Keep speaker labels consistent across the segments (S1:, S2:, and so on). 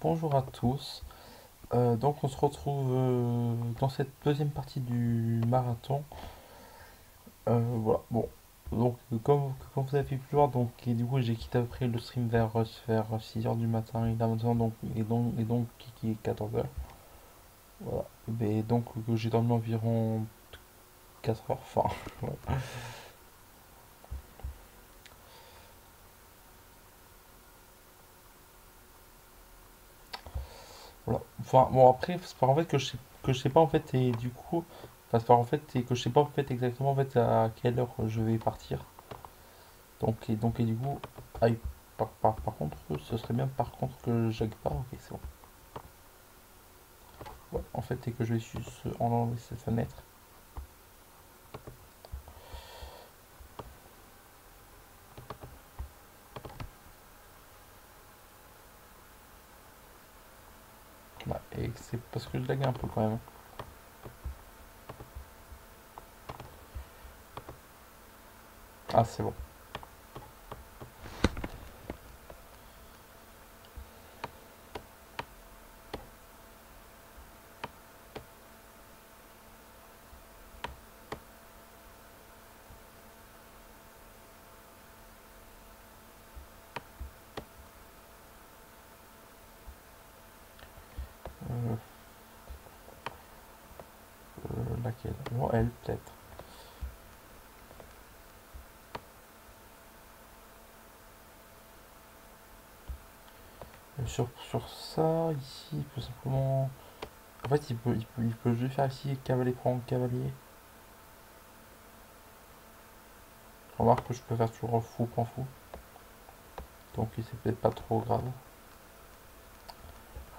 S1: bonjour à tous. Euh, donc on se retrouve euh, dans cette deuxième partie du marathon. Euh, voilà, bon. Donc comme, vous avez pu voir, donc du coup j'ai quitté après le stream vers, vers 6h du matin et maintenant donc et donc et donc qui est 14h. Voilà. Et donc j'ai dormi environ 4 heures. Enfin, voilà. Voilà. Enfin, bon, après, c'est pas en fait que je sais, que je sais pas en fait, et du coup, c'est pas en fait, et que je sais pas en fait exactement en fait à quelle heure je vais partir. Donc, et donc, et du coup, aïe, par, par, par contre, ce serait bien par contre que je pas. Ok, c'est bon. Ouais, en fait, et que je vais juste enlever cette fenêtre. Ouais, et c'est parce que je lag un peu quand même. Ah, c'est bon. Euh, euh, laquelle? Non, elle, peut-être. Euh, Sur, sur ça, ici, il peut simplement... En fait, il peut, il peut, il peut juste faire ici cavalier prendre cavalier. Remarque que je peux faire toujours fou point fou. Donc c'est peut-être pas trop grave.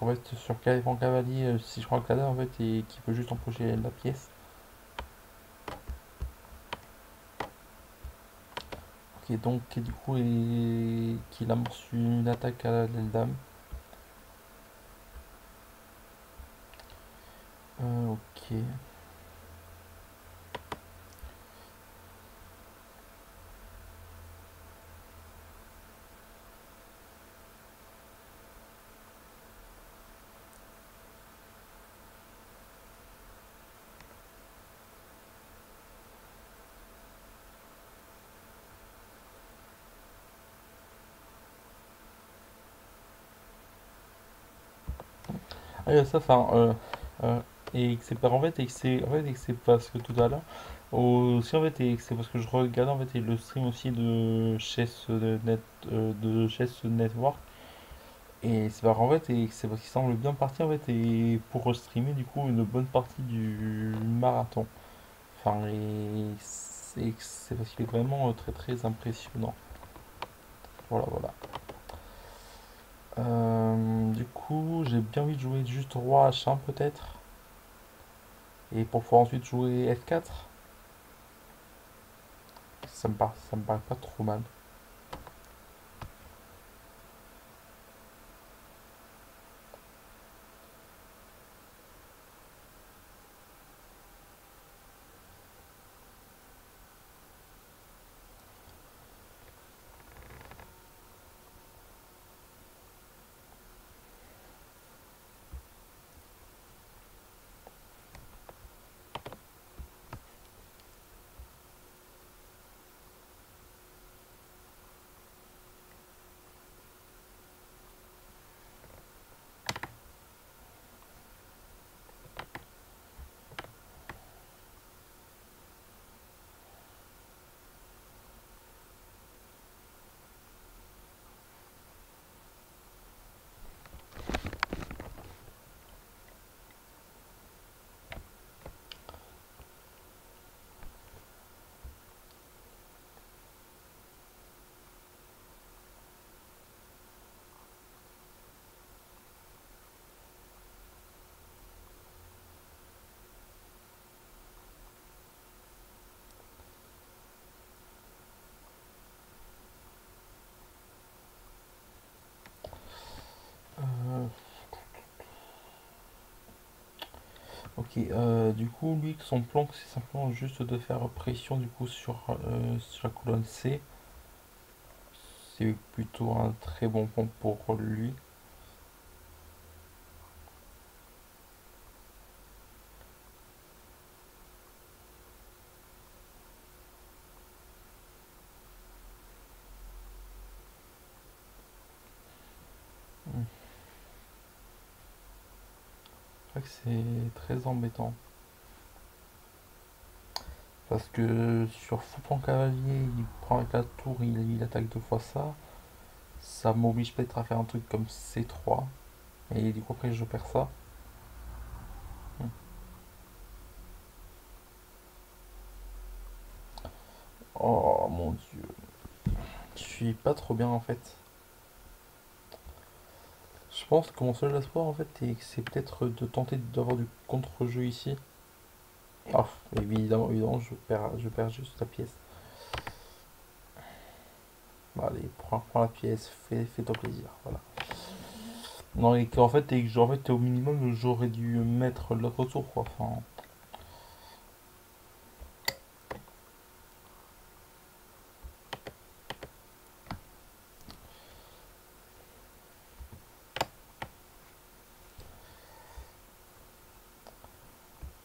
S1: En fait, sur cavalier prend cavalier, euh, si je prends le cadet en fait, et qui peut juste empocher la pièce. Ok, donc et du coup, et... qu'il amorce une attaque à l'aile dame. Ok. Ah, ça, enfin, euh, euh, et que c'est pas en fait, et que c'est en fait, et que c'est parce que tout à l'heure, aussi en fait, et que c'est parce que je regardais en fait et le stream aussi de Chess Net, euh, de Chess Network, et c'est pas en fait, et c'est parce qu'il semble bien parti en fait, et pour streamer du coup une bonne partie du marathon. Enfin, et c'est c'est parce qu'il est vraiment euh, très très impressionnant. Voilà, voilà. Euh, du coup, j'ai bien envie de jouer juste roi H1 peut-être. Et pour pouvoir ensuite jouer F4. Ça me paraît, ça me paraît pas trop mal. Ok, euh, du coup, lui, son plan, c'est simplement juste de faire pression du coup sur, euh, sur la colonne C. C'est plutôt un très bon plan pour lui. C'est vrai que c'est très embêtant. Parce que sur Foupan Cavalier, il prend avec la tour, il, il attaque deux fois ça. Ça m'oblige peut-être à faire un truc comme C3. Et du coup après je perds ça. Hmm. Oh mon dieu. Je suis pas trop bien en fait. Je pense que mon seul espoir en fait c'est peut-être de tenter d'avoir du contre-jeu ici. Ah, évidemment, évidemment, je perds, je perds juste la pièce. Bah, allez, prends, prends la pièce, fais, fais-toi plaisir, voilà. Non, et qu'en fait, et que, en fait, au minimum, j'aurais dû mettre l'autre tour, quoi. Enfin,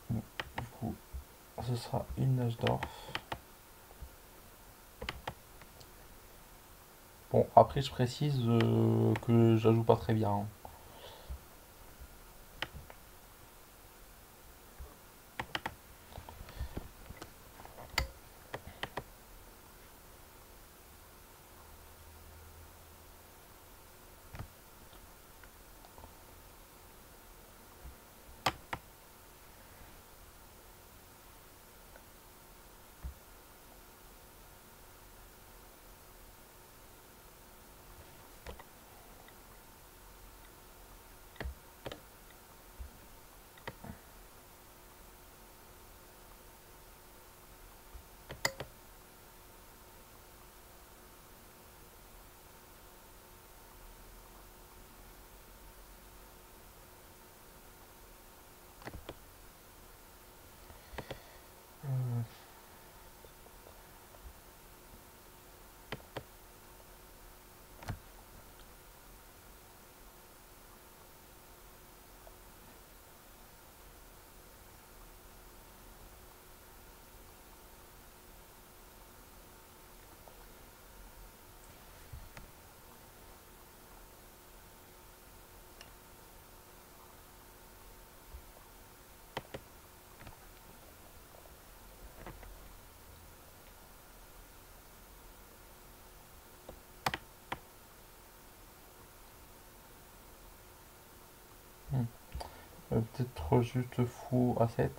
S1: bon, du coup, ce Bon, après, je précise euh, que je la joue pas très bien. hein. Euh, hmm. Euh, peut-être juste fou à 7.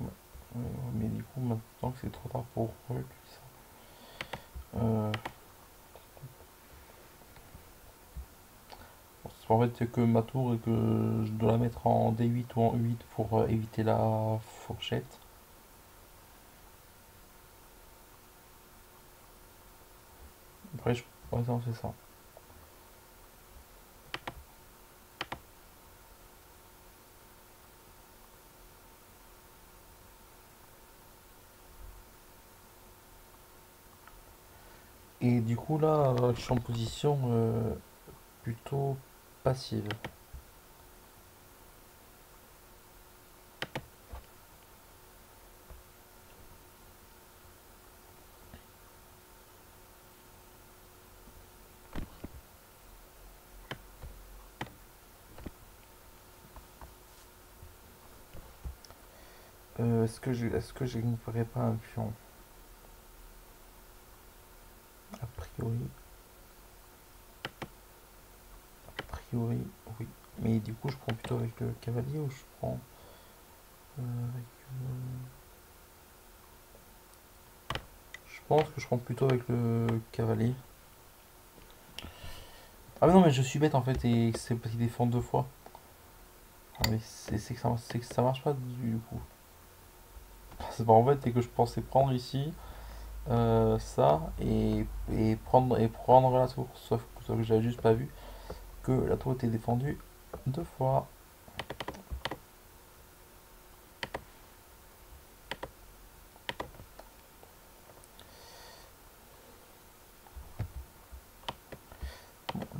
S1: Ouais, ouais, mais du coup, maintenant que c'est trop tard pour eux, tout ça. Euh, En fait, c'est que ma tour et que je dois la mettre en D8 ou en E8 pour euh, éviter la fourchette. Après, je... ouais, non, c'est ça. Et du coup, là, je suis en position euh, plutôt passive. Euh, est-ce que je, est-ce que je ne ferais pas un pion? A priori, a priori, oui. Mais du coup, je prends plutôt avec le cavalier ou je prends euh, euh, Je pense que je prends plutôt avec le cavalier. Ah mais non, mais je suis bête en fait, et c'est parce qu'il défend deux fois. Ah mais c'est que ça, que ça marche pas du coup. C'est pas en fait, c'est que je pensais prendre ici euh, ça et, et prendre et prendre la tour. Sauf, sauf que j'avais juste pas vu la tour était défendue deux fois.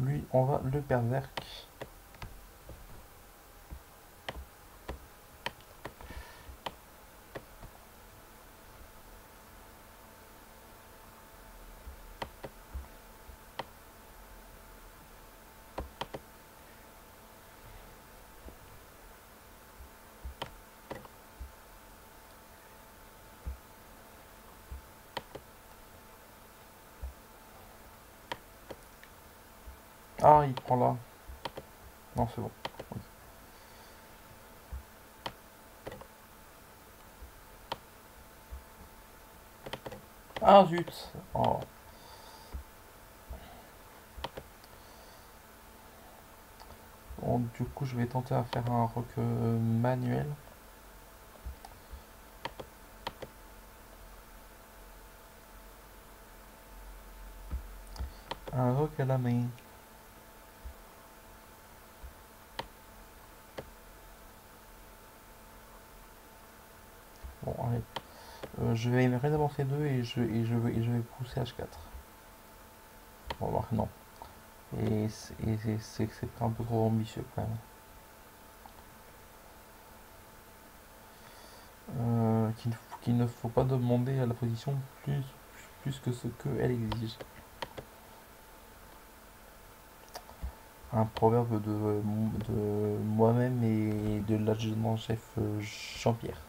S1: lui, on va le berserk. Il prend là. Non, c'est bon. Ah, zut. Oh. Du coup, je vais tenter à faire un rock euh, manuel. Un rock à la main. Bon, allez. Euh, je vais réavancer 2 et je, et, je, vais- et je vais pousser H4. Bon, bah, non. Et c'est un peu trop ambitieux quand même. Euh, qu'il ne faut- pas demander à la position plus, plus que ce qu'elle exige. Un proverbe de, de moi-même et de l'adjudant-chef euh, Jean-Pierre.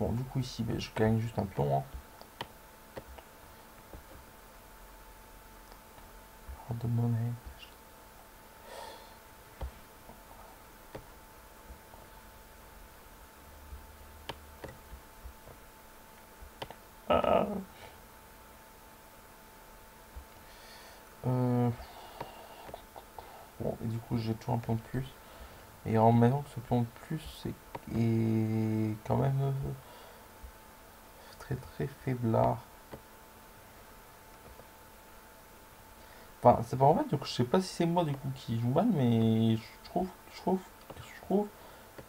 S1: Bon, du ici, ben, je gagne juste un pion. De monnaie. Bon, et du coup, j'ai toujours un pion de plus. Et en maintenant que ce pion de plus est, est quand même euh, très très faiblard. Enfin, c'est pas en fait, donc je sais pas si c'est moi du coup qui joue mal, mais je trouve, je trouve, je trouve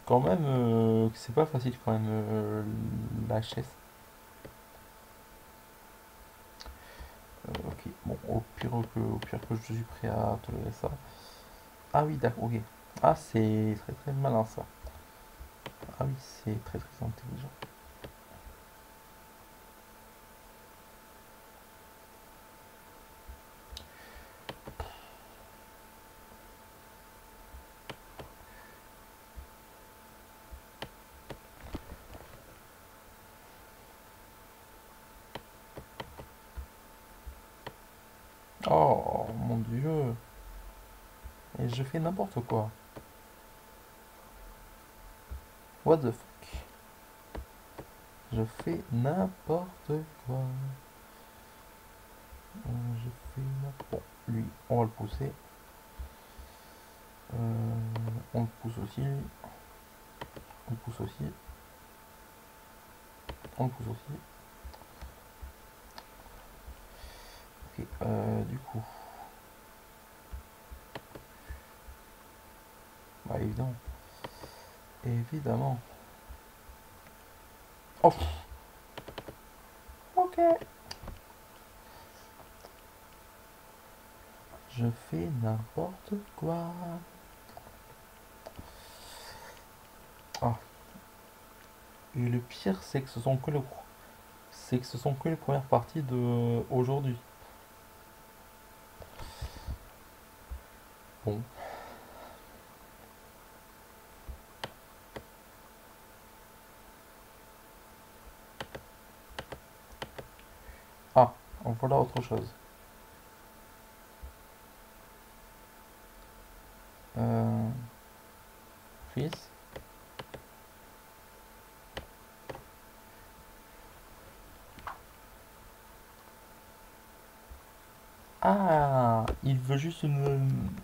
S1: quand même euh, que c'est pas facile quand même euh, la chaise. Euh, ok, bon, au pire que, au pire que je suis prêt à tolérer ça. Ah oui, d'accord, ok. Ah, c'est très très malin ça. Ah oui, c'est très très intelligent. Oh mon dieu. N'importe quoi. What the fuck? Je fais n'importe quoi. Euh, je fais n'importe Bon, lui, on va le pousser. Euh, on le pousse aussi. On le pousse aussi. On le pousse aussi. Ok, euh, du coup. Bah évidemment. Évidemment. Oh. Ok. Je fais n'importe quoi. Ah. Et le pire, c'est que ce sont que le, c'est que ce sont que les premières parties de aujourd'hui. Bon. Ah, autre chose. Euh, fils. Ah, il veut juste me,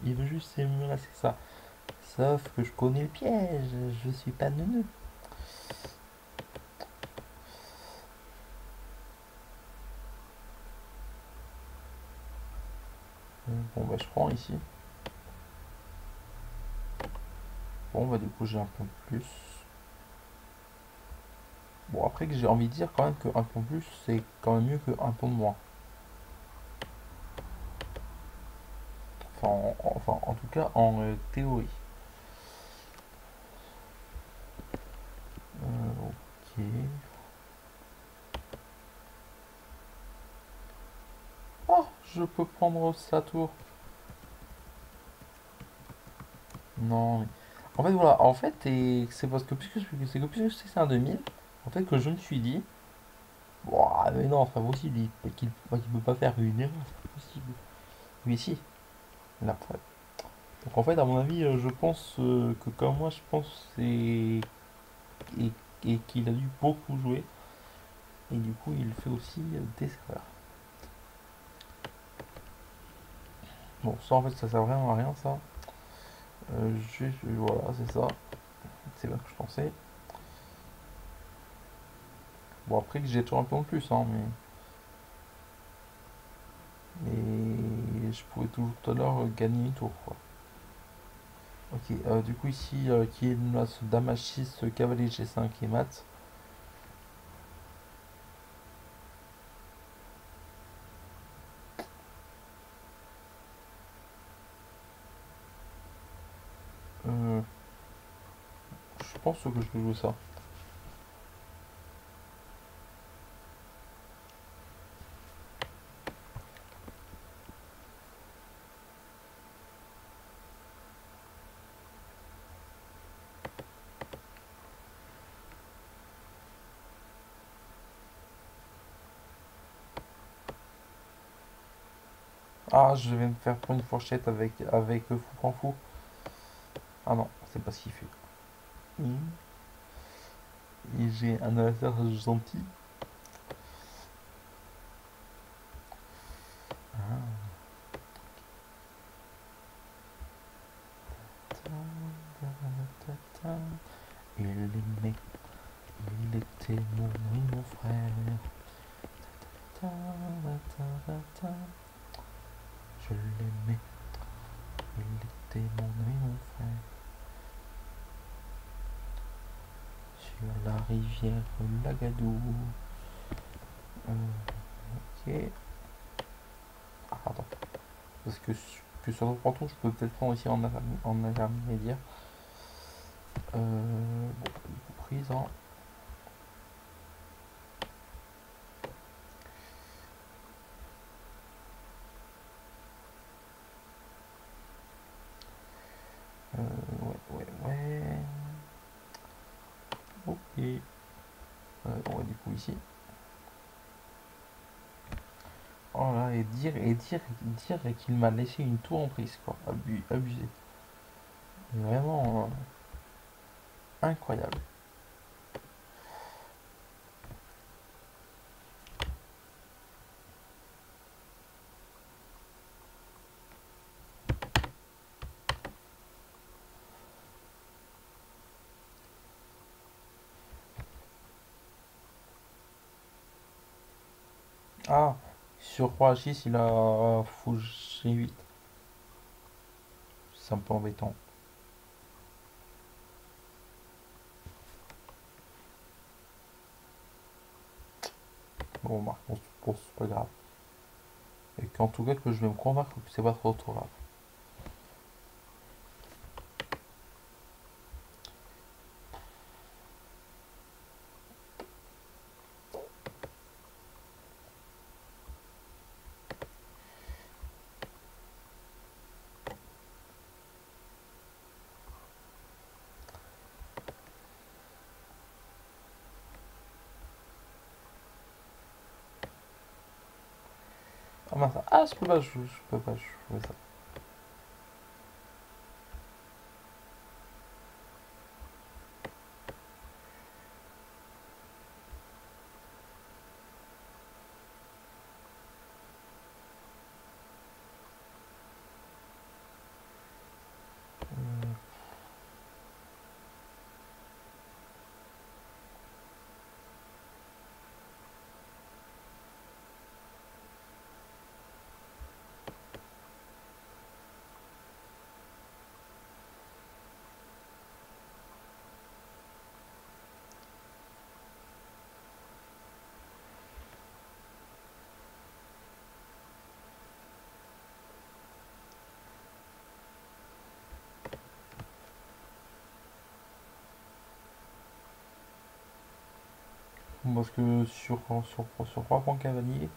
S1: il veut juste me lasser ça. Sauf que je connais le piège, je suis pas neuneu. ici. Bon, bah du coup, j'ai un point de plus. Bon, après que j'ai envie de dire quand même que un point plus, c'est quand même mieux que un point de moins. Enfin, en, enfin, en tout cas, en euh, théorie. Euh, ok. Oh, je peux prendre sa tour. Non. En fait, voilà, en fait, c'est parce que puisque c'est que puisque c'est un 2000, en fait, que je me suis dit, Ouah, mais non, c'est pas possible, il, qu'il qu'il peut pas faire une erreur, c'est possible. Si, la preuve. Donc en fait, à mon avis, euh, je pense euh, que comme moi, je pense et, et, qu'il a dû beaucoup jouer. Et du coup, il fait aussi des erreurs. Bon, ça en fait, ça sert vraiment à rien, ça. Euh, juste, voilà, c'est ça. C'est bien que je pensais. Bon, après que j'ai toujours un peu en plus, hein, mais... Mais je pouvais toujours tout à l'heure gagner une tour, quoi. Ok, euh, du coup ici, euh, qui est Dame H6, cavalier G5 et mat. Euh, que je vais jouer ça. Ah, je vais me faire prendre une fourchette avec, avec fou. Ah non, c'est pas ce qu'il fait. Et j'ai un adversaire gentil. Ah. Il aimait, il était mon, mon frère. Je l'aimais, il était mon ami, mon frère. Sur la rivière Lagadou. Euh, ok. Ah, pardon. Parce que, que je peux peut-être prendre aussi en intermédiaire. Euh, bon, prise, hein. Euh, ouais, ouais, ouais. Ok. Euh, on va du coup ici. Oh là, et dire, et dire, dire qu'il m'a laissé une tour en prise, quoi. abusé. Vraiment euh, incroyable. Ah, sur Roi H6, il a fou G8. C'est un peu embêtant. Bon, Marc, bon, c'est pas grave. Et qu'en tout cas, que je vais me convaincre que c'est pas trop, trop grave. Ah mince, ah je peux pas, je, parce que sur, sur, sur 3 points cavalier,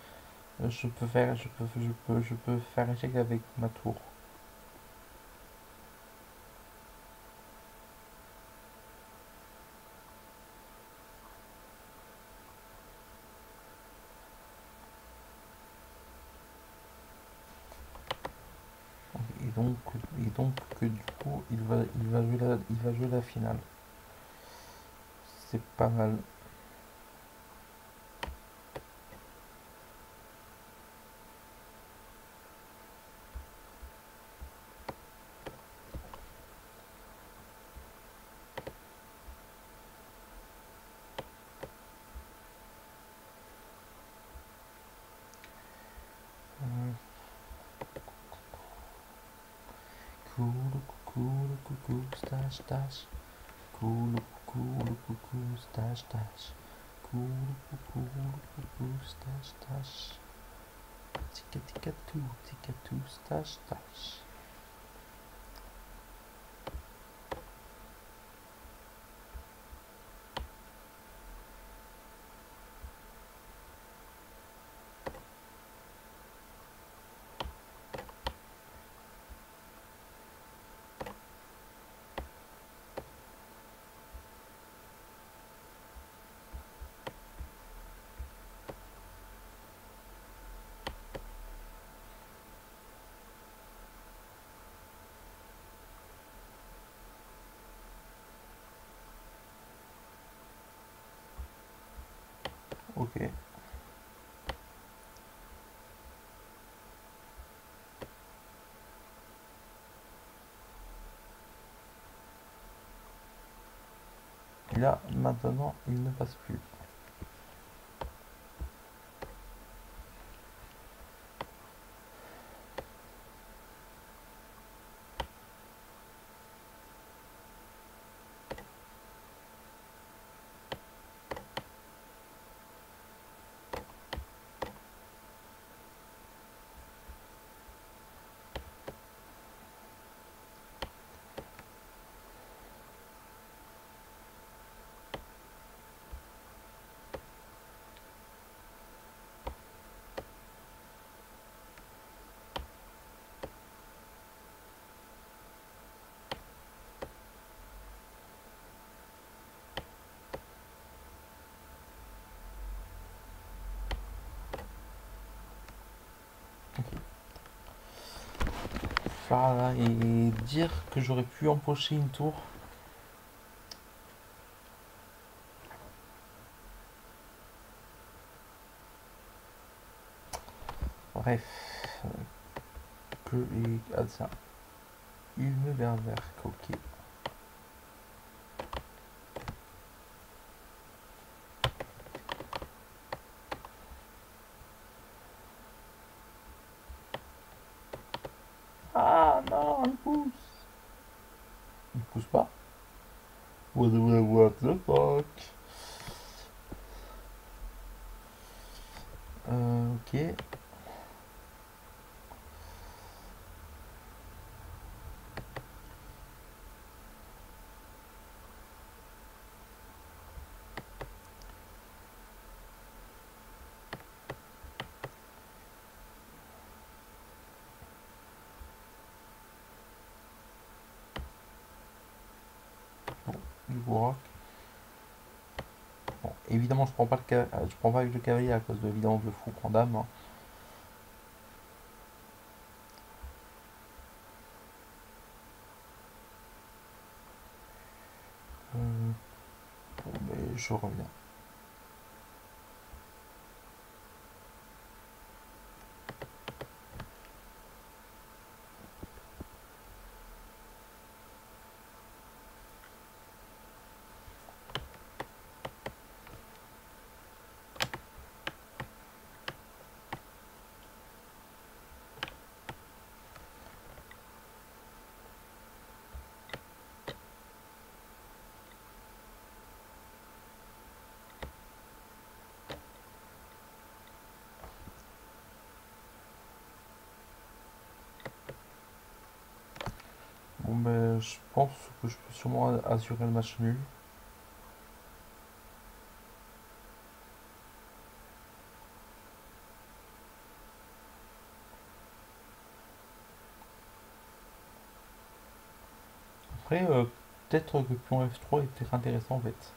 S1: euh, je peux faire je peux je peux je peux faire échec avec ma tour. Et donc, et donc que du coup il va il va jouer la, il va jouer la finale. C'est pas mal. Kulu kulu kulu stash dash. Kulu kulu kulu stash dash. Kulu kulu kulu stash dash. Ticket ticket two ticket two stash stash. Là, maintenant, il ne passe plus. Et dire que j'aurais pu empocher une tour. Bref, que et ah, me berserk, ok. Ah non, il pousse. Il pousse pas. What the, what the fuck? Euh, ok. du Bourac. Bon, évidemment, je prends pas ca- euh, je prends pas avec le cavalier à cause de évidemment le fou prend dame. hein. Bon ben je pense que je peux sûrement assurer le match nul. Après euh, peut-être que pion F3 est peut-être intéressant en fait.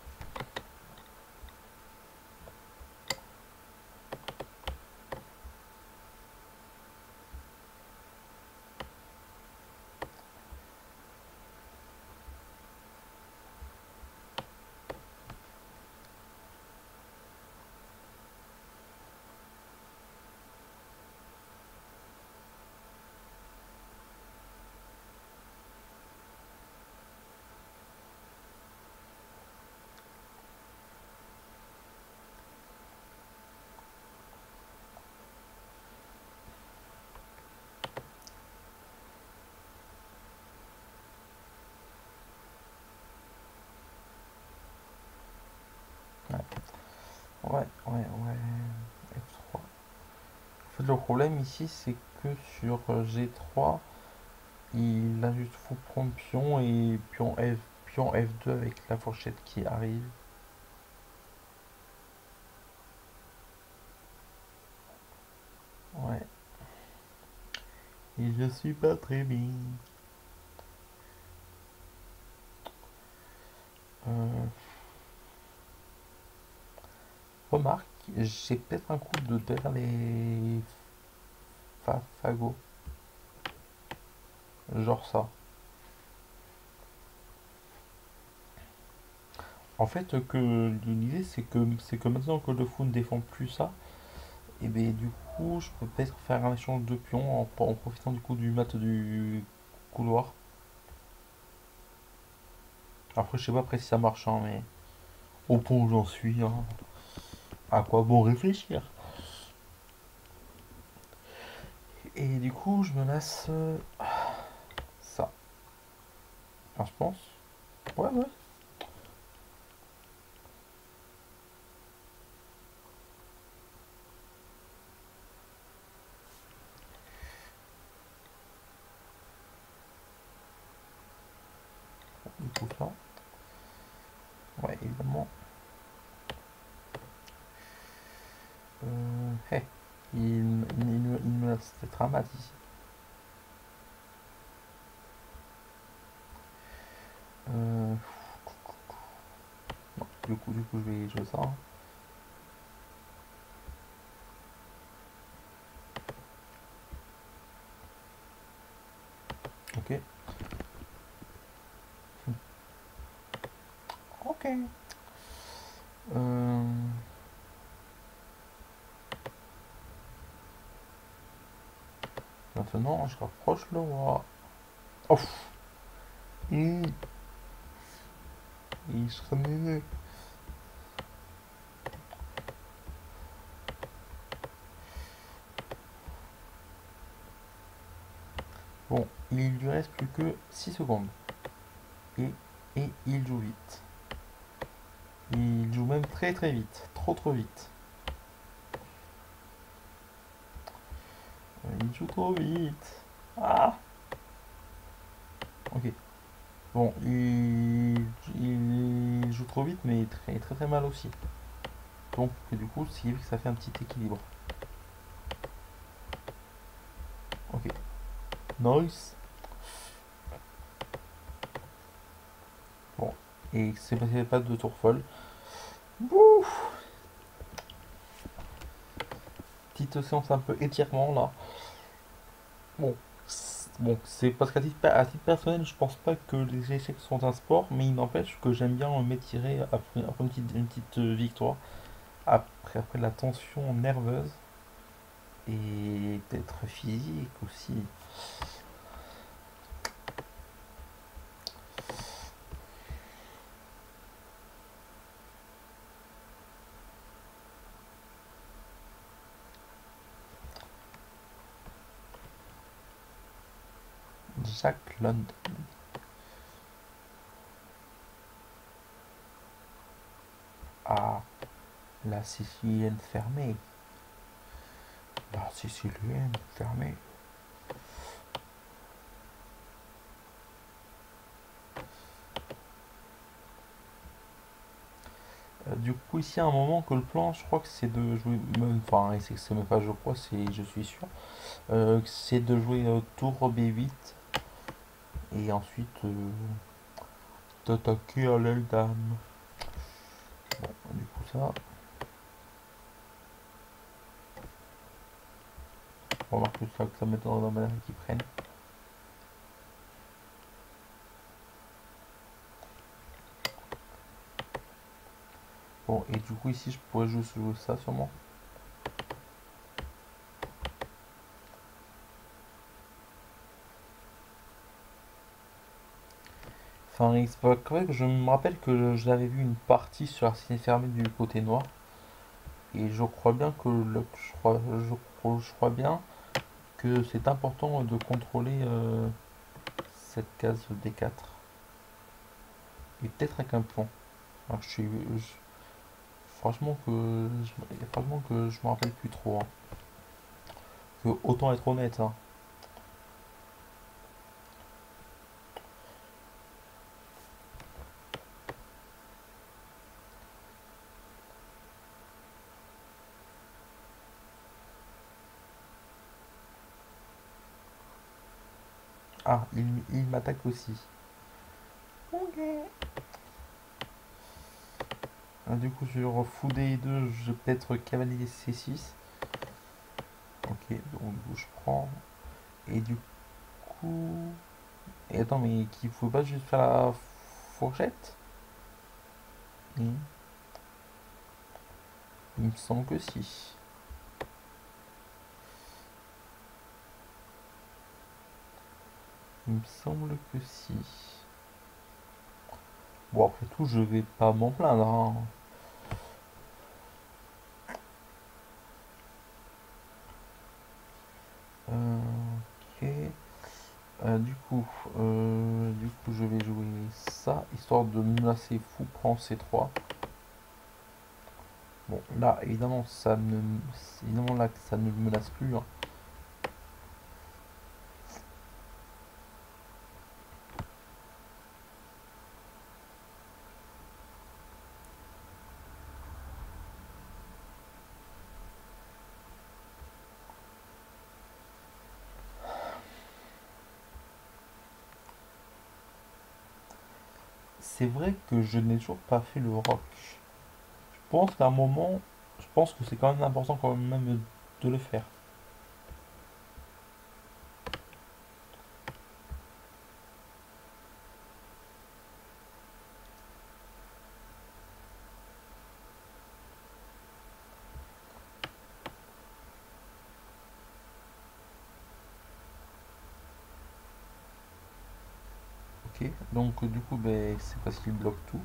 S1: Ouais, ouais, ouais. F3. En fait, le problème ici, c'est que sur euh, G3, il a juste faut prendre pion et pion F, pion F2 avec la fourchette qui arrive. Ouais. Et je suis pas très bien. Euh, Remarque, j'ai peut-être un coup de derrière les fa fagots. Genre ça. En fait, que l'idée c'est que c'est que maintenant que le fou ne défend plus ça, et bien du coup je peux peut-être faire un échange de pions en, profitant du coup du mat du couloir. Après je sais pas si ça marche hein, mais au point où j'en suis. hein. À quoi bon réfléchir? Et du coup, je me laisse euh, ça. Je pense. Ouais, ouais. Du coup, ça. Ouais, évidemment. Euh, hey, il, il, il me il ici. Euh, non, du coup, du coup, je vais jouer ça. hein. Ok. Ok. Maintenant, je rapproche le roi. Ouf. Mmh. Il serait mieux. Bon, il lui reste plus que 6 secondes. Et, et il joue vite. Il joue même très très vite. Trop trop vite. Il joue trop vite. Ah Ok. Bon, il, il joue trop vite, mais très très très mal aussi. Donc, du coup, ce qui fait que ça fait un petit équilibre. Ok. Nice. Bon. Et c'est passé pas de tour folle. Ouf. Petite séance un peu étirement là. Bon. Bon, c'est parce qu'à titre, à titre personnel, je pense pas que les échecs sont un sport, mais il n'empêche que j'aime bien m'étirer après, après une petite, une petite euh, victoire, après, après la tension nerveuse et peut-être physique aussi. London. Ah, la sicilienne fermée. La sicilienne fermée. Euh, du coup, ici, à un moment que le plan, je crois que c'est de jouer, même- enfin, c'est même pas je crois, je suis sûr, euh, c'est de jouer euh, tour B8 et ensuite, euh, t'attaquer à l'aile. Bon, du coup ça. On remarque que ça, que ça maintenant dans ma qui prennent. Bon, et du coup ici je pourrais jouer ça sûrement. Enfin, que je me rappelle que j'avais vu une partie sur la ciné fermée du côté noir. Et je crois bien que je, crois, bien que c'est important de contrôler euh, cette case D4. Et peut-être avec un suis, franchement que je, franchement que je me rappelle plus trop. Hein. autant être honnête. Hein. Ah, il, m'attaque aussi. Ok. Ah, du coup, sur fou D2, je vais peut-être cavalier C6. Ok, donc je prends. Et du coup... Et attends, mais qu'il faut pas juste faire la fourchette? Hmm. Il me semble que si. Il me semble que si. Bon, après tout, je vais pas m'en plaindre. Hein. Euh, ok. Euh, du coup, euh, du coup, je vais jouer ça, histoire de menacer fou, prend C3. Bon, là, évidemment, ça ne, évidemment là, ça ne menace plus. Hein. C'est vrai que je n'ai toujours pas fait le rock. Je pense qu'à un moment, je pense que c'est quand même important quand même de le faire. Donc du coup ben, c'est parce qu'il bloque tout.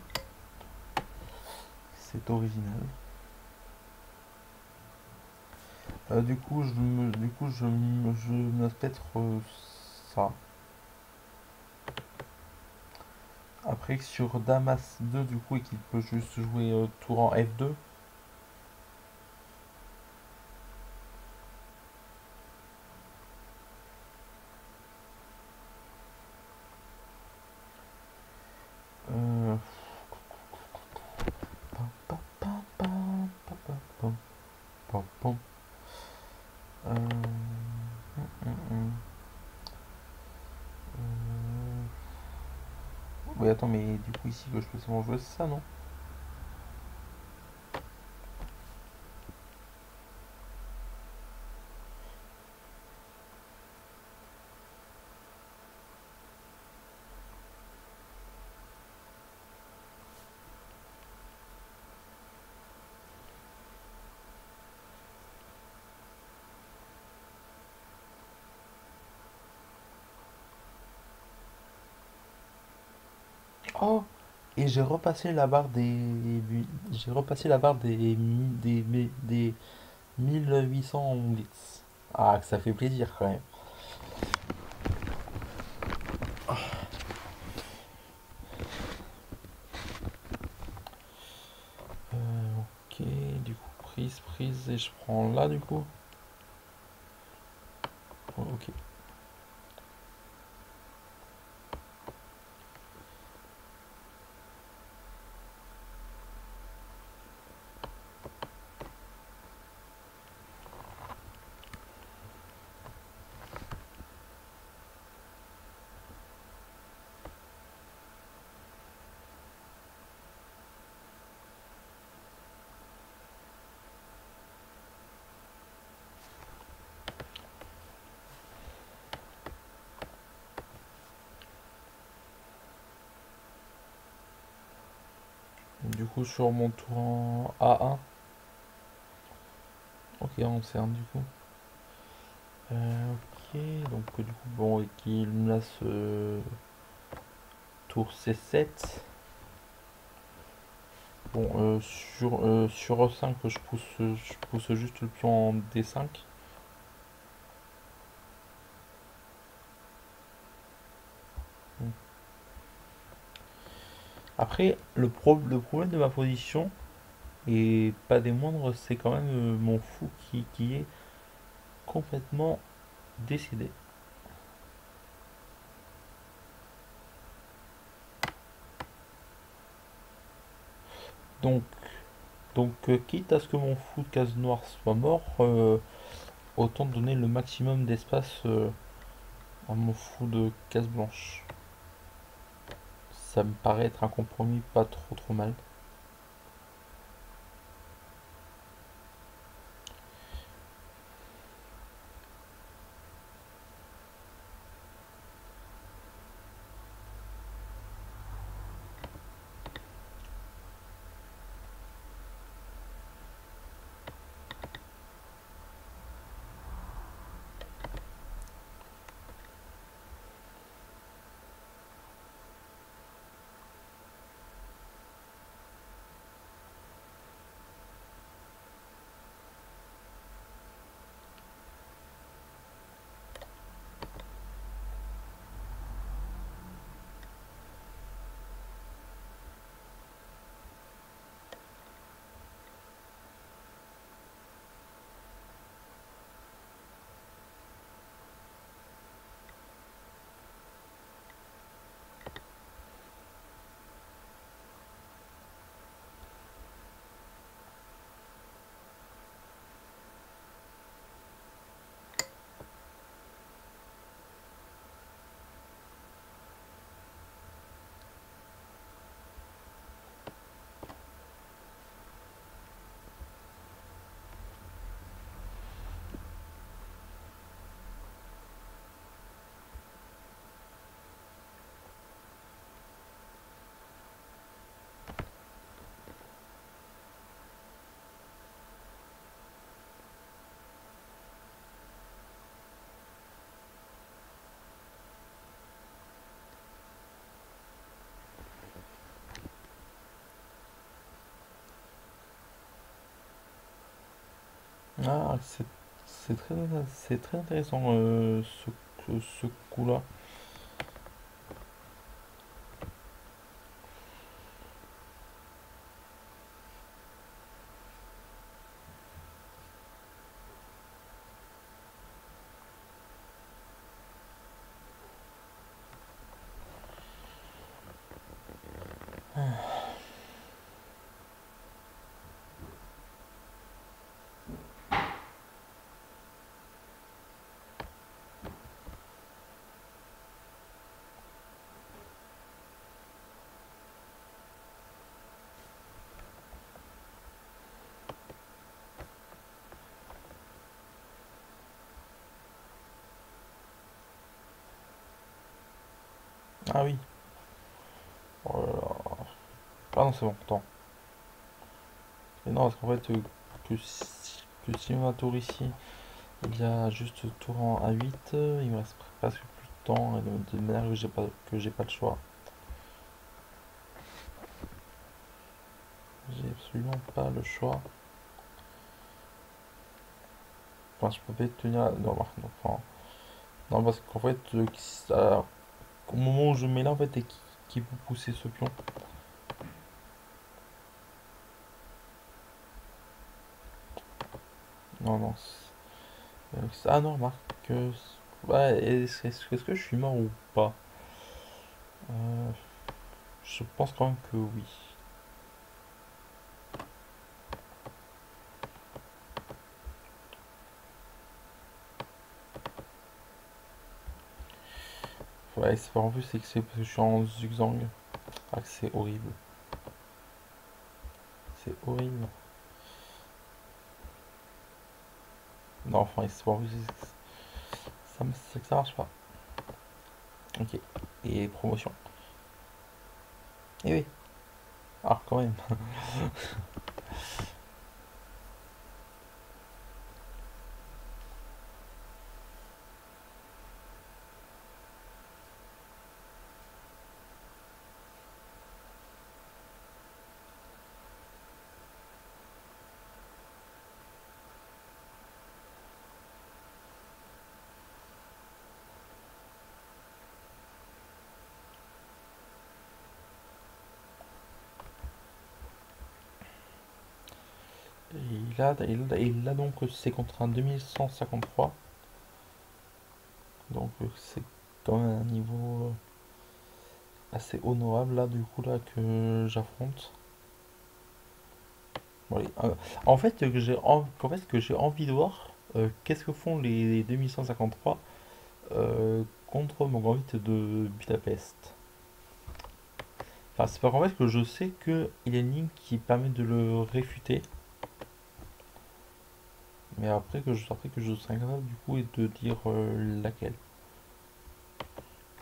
S1: C'est original. Euh, du coup je me du coup je, je me peut-être ça. Après sur Damas 2 du coup et qu'il peut juste jouer euh, tour en F2. Ici que je peux seulement jouer ça, non? Oh Et j'ai repassé la barre des... J'ai repassé la barre des... Des... Des... 1800 blitz. Ah, que ça fait plaisir quand même. Euh, ok, du coup, prise, prise, et je prends là du coup. Du coup sur mon tour en A1. Ok, on cerne du coup. Euh, ok, donc du coup, bon, et qu'il me laisse euh, tour C7. Bon, euh, sur, sur E5, je pousse, je pousse juste le pion en D5. Après, le, le problème de ma position, et pas des moindres, c'est quand même euh, mon fou qui, qui est complètement décédé. Donc, donc euh, quitte à ce que mon fou de case noire soit mort, euh, autant donner le maximum d'espace à mon fou de case blanche ça me paraît être un compromis pas trop trop mal. Ah, c'est très, très intéressant euh, ce, ce coup-là. Ah oui. Oh là là. Ah non, c'est bon, attends. Et non, parce qu'en fait, euh, que, si, on a tour ici, il y a juste tour en A8, il me reste presque plus de temps, de, manière que j'ai pas, que j'ai pas le choix. J'ai absolument pas le choix. Enfin, je peux pas tenir. Non, non, enfin, non parce qu'en fait, euh, au moment où je mets là en fait et qui, qui peut pousser ce pion. Non, non. Ah non, remarque. Ouais, est-ce que je suis mort ou pas? Euh, Je pense quand même que oui. Ouais, c'est en plus, c'est que parce que je suis en zigzag. Ah, c'est horrible. C'est horrible. Non, enfin, c'est pas en plus, ça, que ça marche pas. Ok. Et promotion. Et oui. Ah, quand même. Et là, donc c'est contre un 2153. Donc c'est quand même un niveau euh, assez honorable là du coup là que j'affronte. Euh, en fait que j'ai en, en fait, que j'ai envie de voir euh, qu'est-ce que font les 2153 euh, contre mon grand de Budapest. Enfin, c'est pas qu'en fait que je sais qu'il y a une ligne qui permet de le réfuter. Mais après que je, après que je serai incapable du coup et de dire euh, laquelle.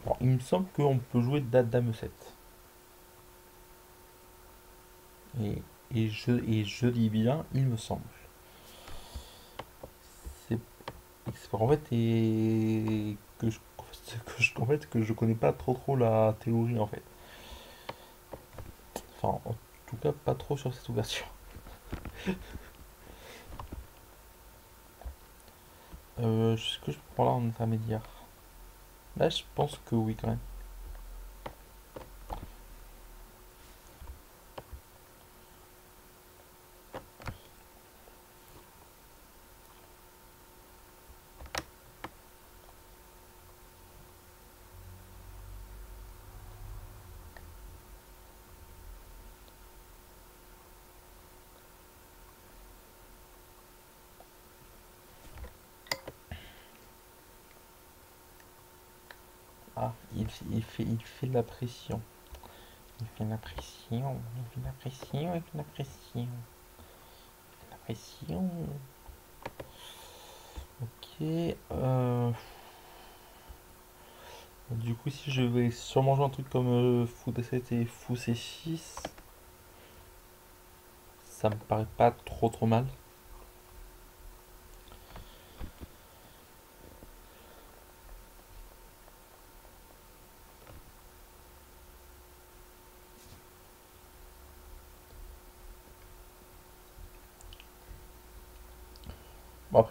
S1: Bon, il me semble qu'on peut jouer dame 7. Et, et, je, et je dis bien, il me semble. C'est en fait et que que je, en fait, que je connais pas trop trop la théorie en fait. Enfin, en tout cas, pas trop sur cette ouverture. Euh, est-ce que je prends là en intermédiaire? Là, je pense que oui, quand même. Il, fait, il fait de la pression. Il fait de la pression. Il fait de la pression. Il fait de la pression. La pression. Ok. euh, du coup, si je vais sûrement jouer un truc comme euh, Fou D7 et Fou C6, ça me paraît pas trop trop mal.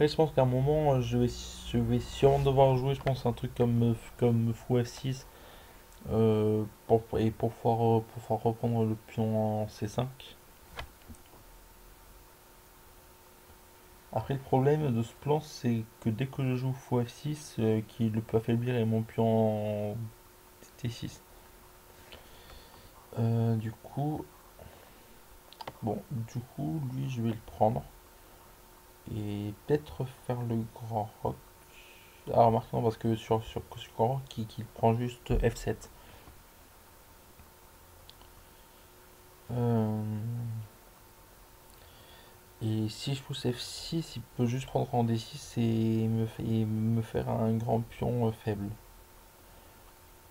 S1: Je pense qu'à un moment, euh, je vais, sûrement devoir jouer, je pense, un truc comme, euh, comme Fou F6 euh, pour, et pour pouvoir, pour reprendre le pion en C5. Après, le problème de ce plan, c'est que dès que je joue Fou F6, euh, qui le peut affaiblir et mon pion en T6. Euh, du coup, bon, du coup, lui, je vais le prendre. Et peut-être faire le grand rock. Ah, remarque, non, parce que sur, sur, grand rock, qui prend juste F7. Euh, Et si je pousse F6, il peut juste prendre en D6 et me, et me faire un grand pion euh, faible.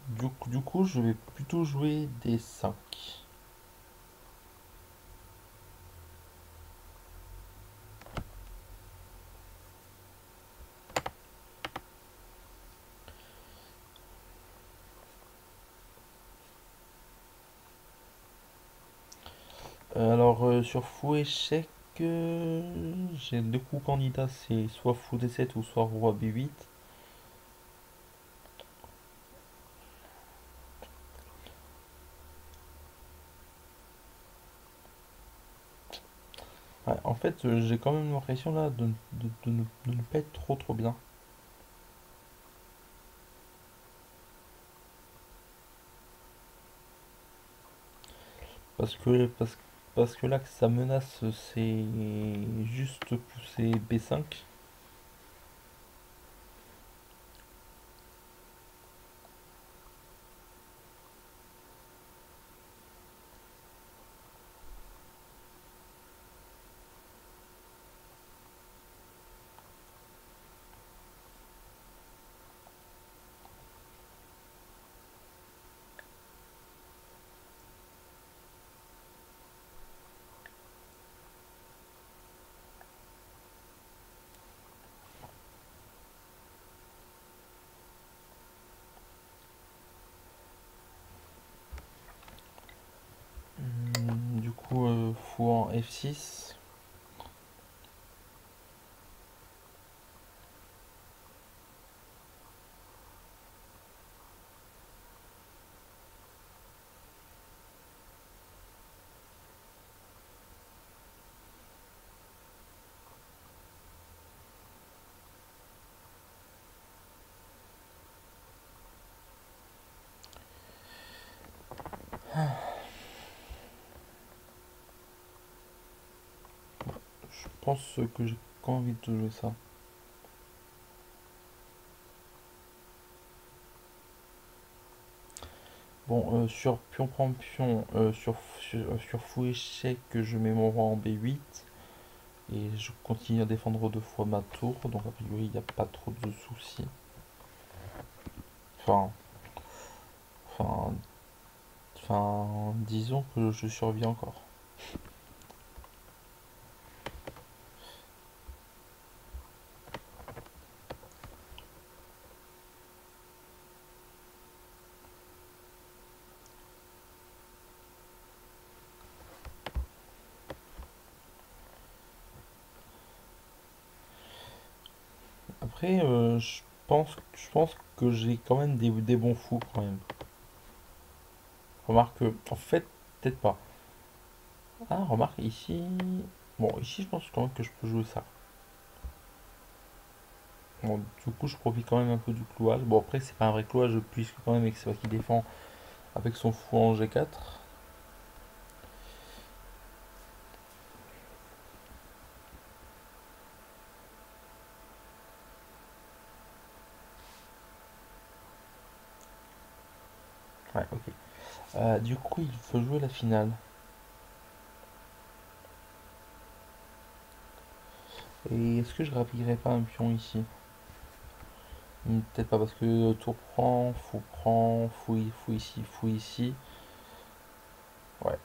S1: Du, du coup, je vais plutôt jouer D5. Euh, sur fou échec, euh, j'ai deux coups candidats, c'est soit fou D7 ou soit roi B8. Ouais, en fait, euh, j'ai quand même l'impression là de, de- de ne, de ne pas être trop trop bien. Parce que, parce, parce que là, ça menace, c'est juste pousser B5. Je pense que j'ai envie de jouer ça. Bon, euh, sur pion prend pion, euh, sur, sur, sur, fou échec, je mets mon roi en B8. Et je continue à défendre deux fois ma tour, donc a priori il n'y a pas trop de soucis. Enfin, enfin, enfin, disons que je survis encore. Après, euh, je pense, je pense que j'ai quand même des, des bons fous quand même. Remarque, en fait, peut-être pas. Ah, remarque, ici... Bon, ici, je pense quand même que je peux jouer ça. Bon, du coup, je profite quand même un peu du clouage. Bon, après, c'est pas un vrai clouage, puisque quand même, c'est qui défend avec son fou en G4. Ouais, ok. Euh, du coup, il faut jouer la finale. Et est-ce que je rappliquerai pas un pion ici? Hmm, Peut-être pas parce que tour prend, fou prend, fou, ici, fou ici. Ouais.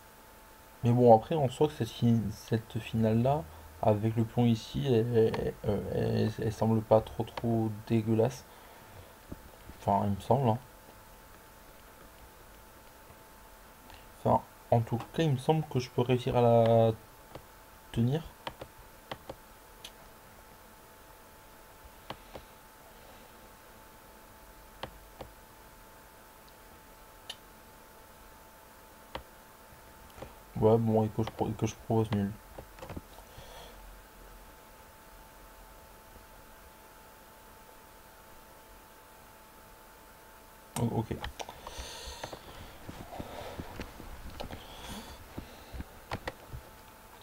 S1: Mais bon, après, on soi que cette, finale-là, avec le pion ici, elle, semble pas trop trop dégueulasse. Enfin, il me semble. Hein. Enfin, en tout cas, il me semble que je peux réussir à la tenir. Ouais, bon, et que je, que je propose nul. Ok.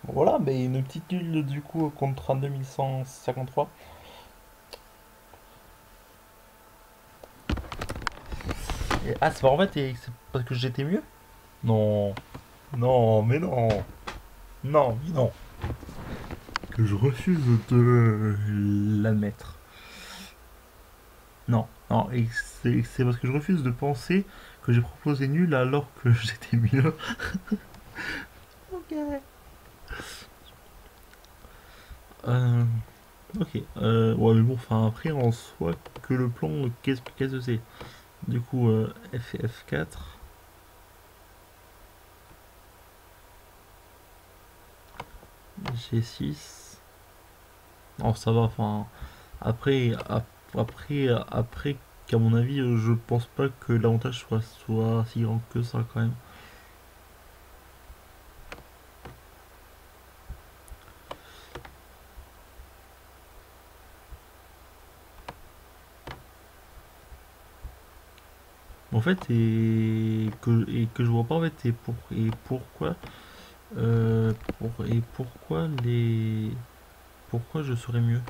S1: Voilà, du coup contre 3153. Et, ah, c'est pas en fait, c'est parce que j'étais mieux? Non. Non, mais non. Non, mais non. Que je refuse de l'admettre. Non, non, et c'est parce que je refuse de penser que j'ai proposé nul alors que j'étais mieux. Euh, ok. Euh, ouais, mais bon, enfin, après, en soi, que le plan, qu'est-ce que c'est? Du coup, euh, F 4 G6. Non, ça va, enfin. Après, après, après, qu'à mon avis, je pense pas que l'avantage soit, soit si grand que ça quand même. En fait et que et que je vois pas en fait et pour et pourquoi euh, pour, et pourquoi les pourquoi je serais mieux.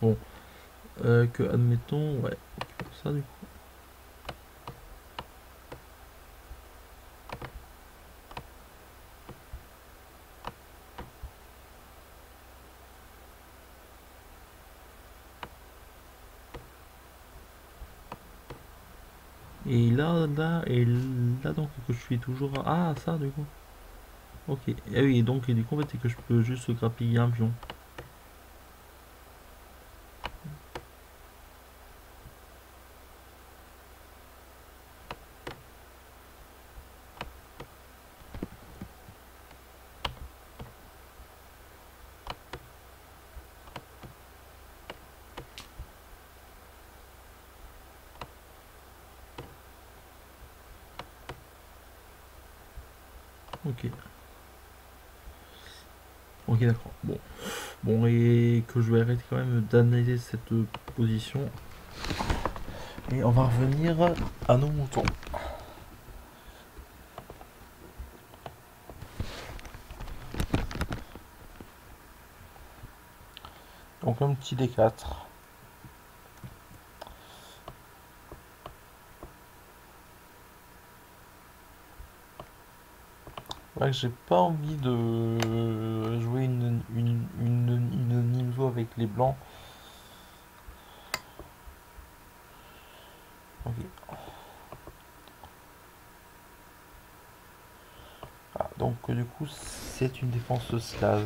S1: Bon. Euh, que admettons ouais. Ça du coup Et là, là, et là donc que je suis toujours... Ah, ça du coup. Ok. Et ah oui, donc et du coup c'est que je peux juste grappiller un pion. Ok. Ok, d'accord. Bon. Bon, et que je vais arrêter quand même d'analyser cette position. Et on va revenir à nos moutons. Donc un petit D4. Là, j'ai pas envie de jouer une, une, une, une, avec les blancs. Ok. Ah, donc du c'est une défense slave.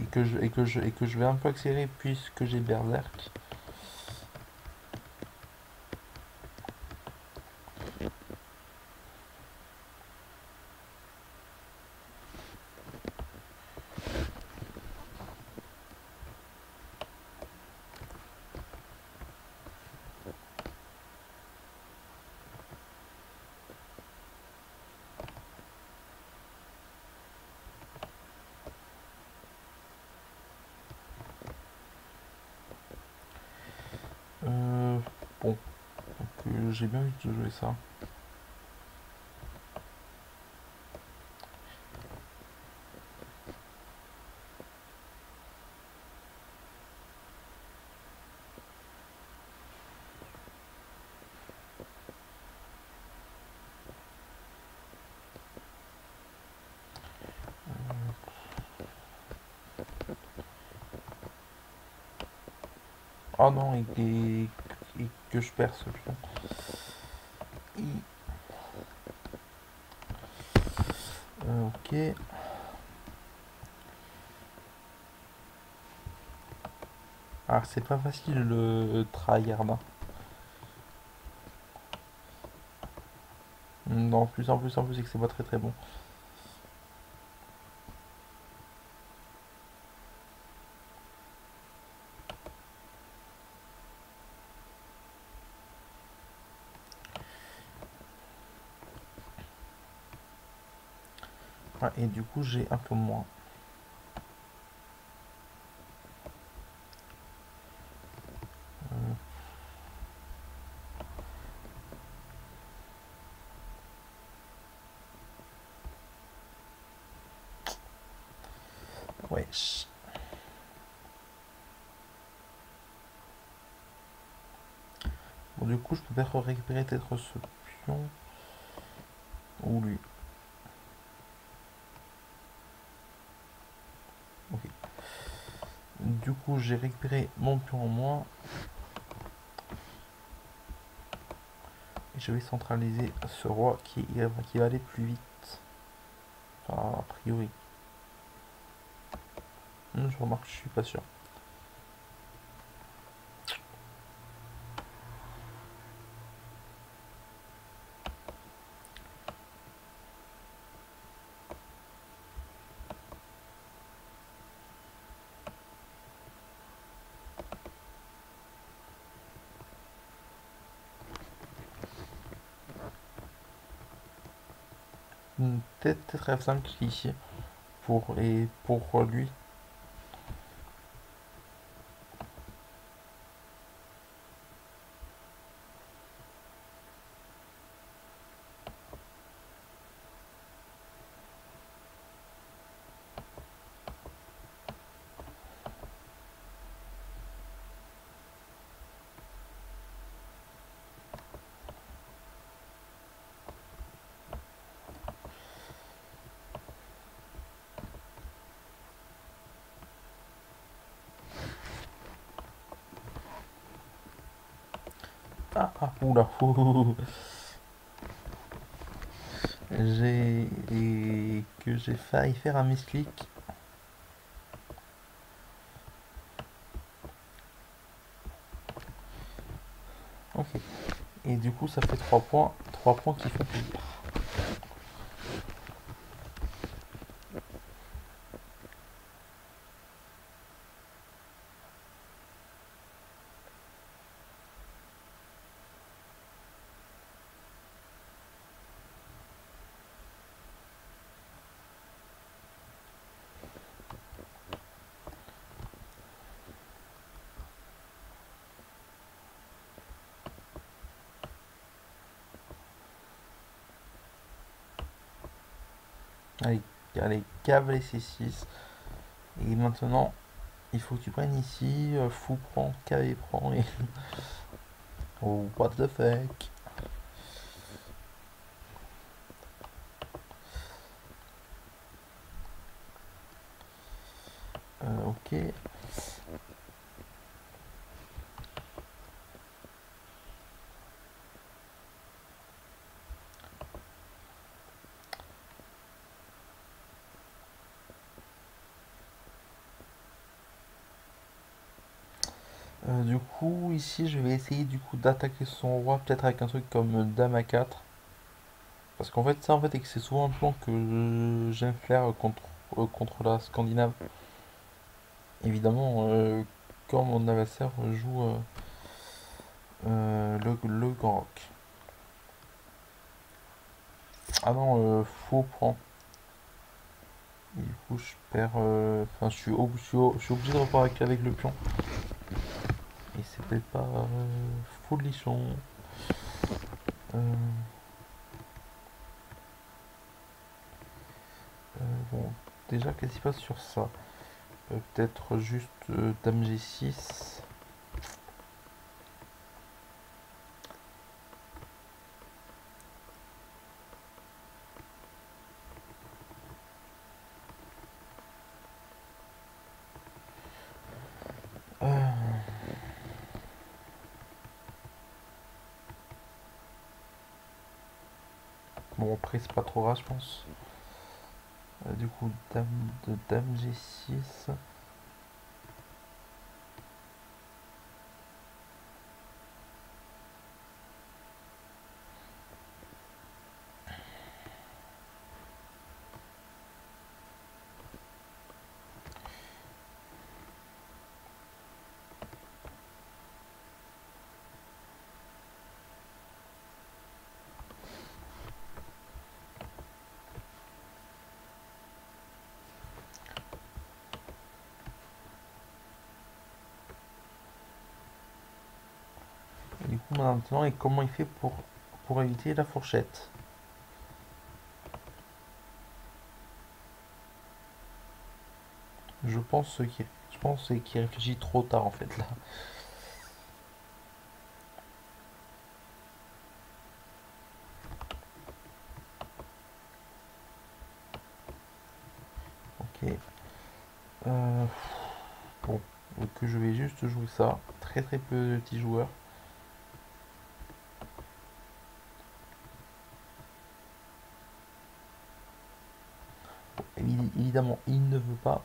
S1: Et que je et que je et que je vais un peu accélérer puisque j'ai berserk. j'ai bien envie de jouer ça. Oh non, et, que je perds ce pion. Ok. Ah, c'est pas facile le tryhard. Non, plus en plus en plus, c'est que c'est pas très très bon. Et du coup j'ai un peu moins. Euh. Wesh. Bon, du coup, je peux peut-être récupérer peut-être ce pion. Ou lui. Du coup, j'ai récupéré mon pion en moins. Et je vais centraliser ce roi qui, qui va aller plus vite. A priori. Hmm, je remarque, je suis pas sûr. Peut-être F5 ici pour et pour lui Ah, ah, oula, J'ai... que j'ai failli faire un misclick. Ok. Et du coup, ça fait 3 points. 3 points qui font plaisir. Allez, cave C6. Et maintenant, il faut que tu prennes ici. Euh, fou prend, cave prend. Et... oh, what the fuck. Euh, ok. Euh, du coup, ici, je vais essayer du coup d'attaquer son roi, peut-être avec un truc comme Dame à 4. Parce qu'en fait, ça, en fait, c'est souvent un plan que j'aime faire contre, euh, contre la Scandinave. Évidemment, euh, quand mon adversaire joue le, le Grand. Ah faux prend. du coup, je perds. Enfin, je suis obligé de repartir avec le pion. C'est peut-être pas euh, folichon. Euh, euh, bon, déjà, qu'est-ce qui se passe sur ça? Peut-être juste Dame G6. Bon, après, c'est pas trop grave, je pense. Euh, du coup, dame de dame G6. Maintenant et comment il fait pour, pour éviter la fourchette. Je pense qu'il je pense qu'il réfléchit trop tard en fait là. Ok. Euh, bon, donc je vais juste jouer ça. Très très peu de petits joueurs. Évidemment, il ne veut pas.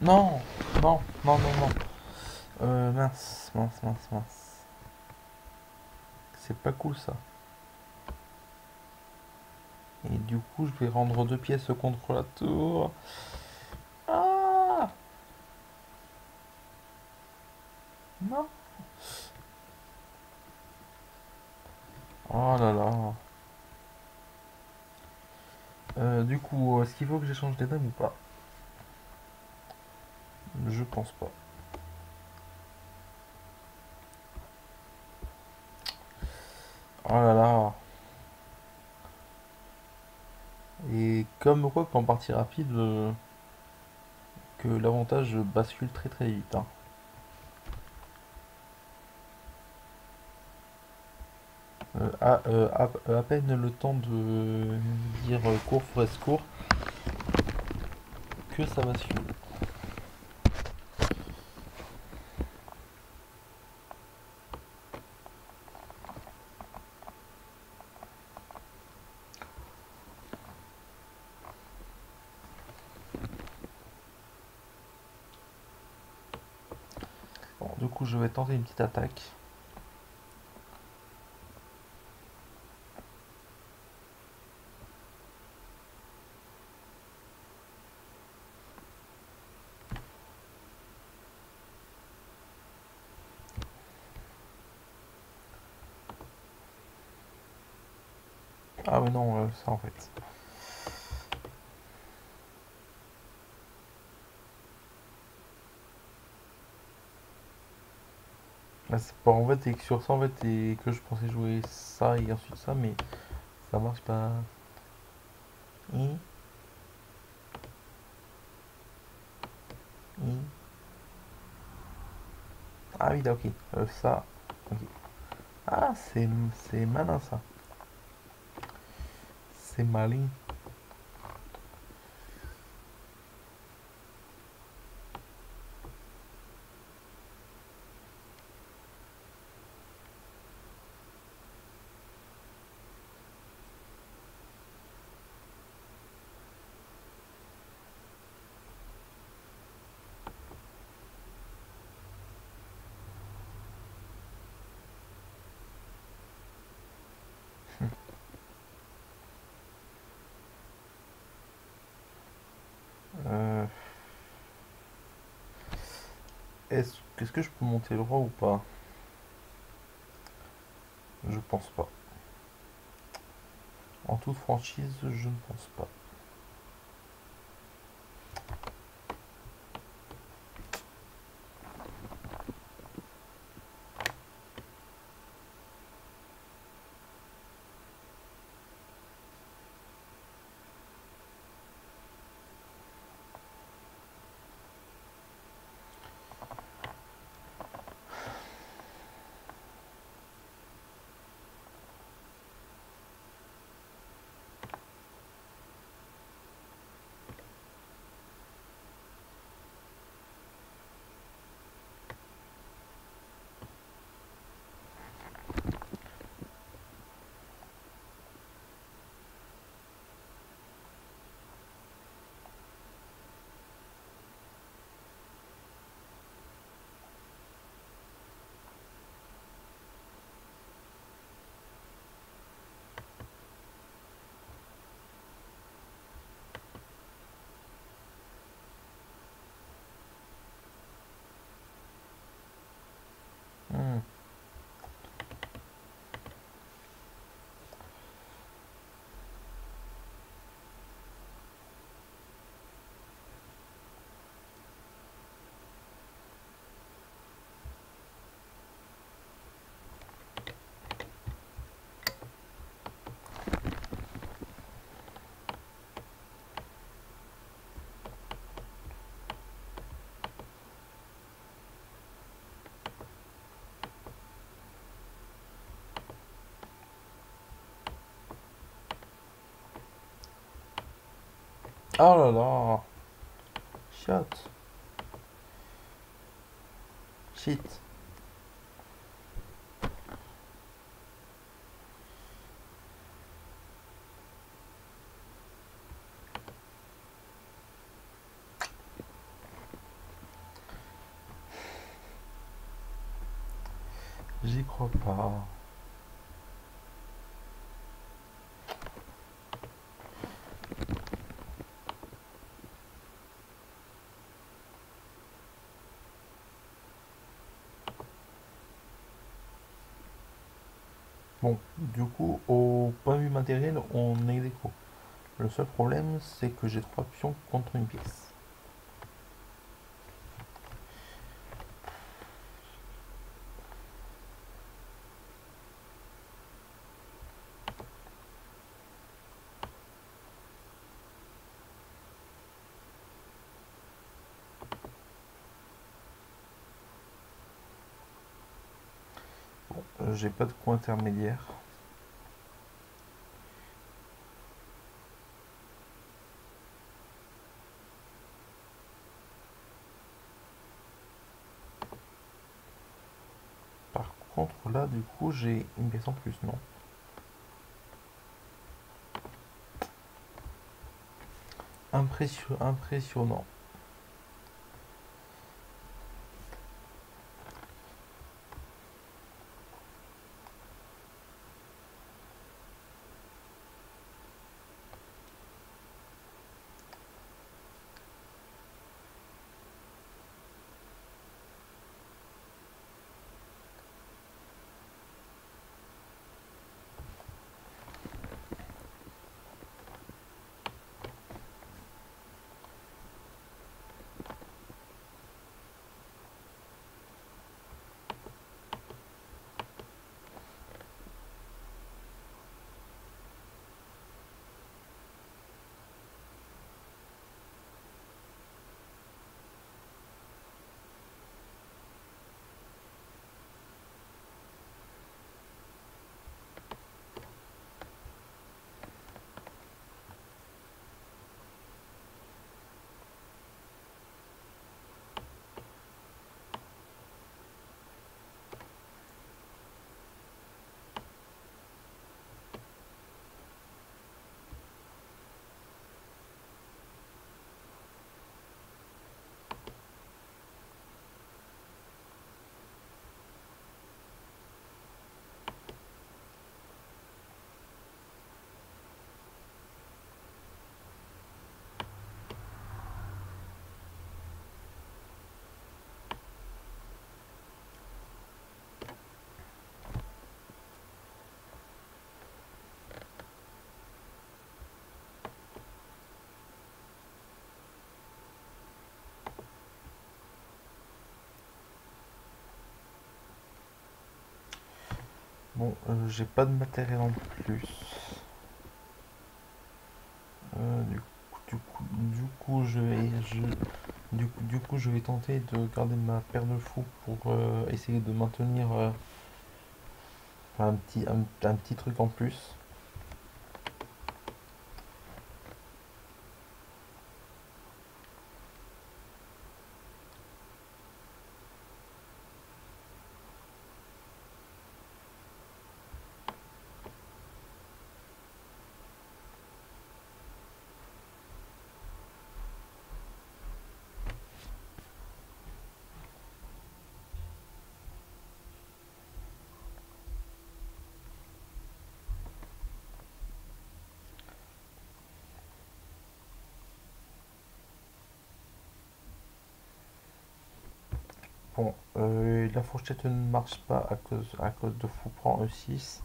S1: Non Non, non, non, non. Euh, mince, mince. C'est pas cool ça. Et du coup, je vais rendre deux pièces contre la tour. Ah Non Oh là là. Euh, du coup, est-ce qu'il faut que j'échange les dames ou pas? Je pense pas. Oh là là. Et comme quoi qu'en partie rapide, euh, que l'avantage bascule très très vite. Hein. Euh, euh, à, peine le temps de dire court, forest court, que ça va du coup, je vais tenter une petite attaque. Ah mais non, euh, ça en fait. C'est pas en fait et que sur ça en fait et que je pensais jouer ça et ensuite ça mais Ça marche pas. Ah oui, ok. Euh, ça. ok. Ah, c'est malin ça. C'est malin. Est-ce que je peux monter le roi ou pas? Je pense pas. En toute franchise, je ne pense pas. Hmm. Oh là là. Shot. Shit. J'y crois pas. Bon, du coup, au point de vue matériel, on est aequo. Le seul problème, c'est que j'ai trois pions contre une pièce. Euh, j'ai pas de coin intermédiaire. Par contre, là, du coup, j'ai une pièce en plus, non? Impression- impressionnant. Bon, euh, j'ai pas de matériel en plus. Euh, du, coup, du, coup, je vais, je, du, coup, du coup, je vais tenter de garder ma paire de fou pour euh, essayer de maintenir un, petit, un petit truc en plus. Bon, euh, la fourchette ne marche pas à cause, à cause de fou prend E6.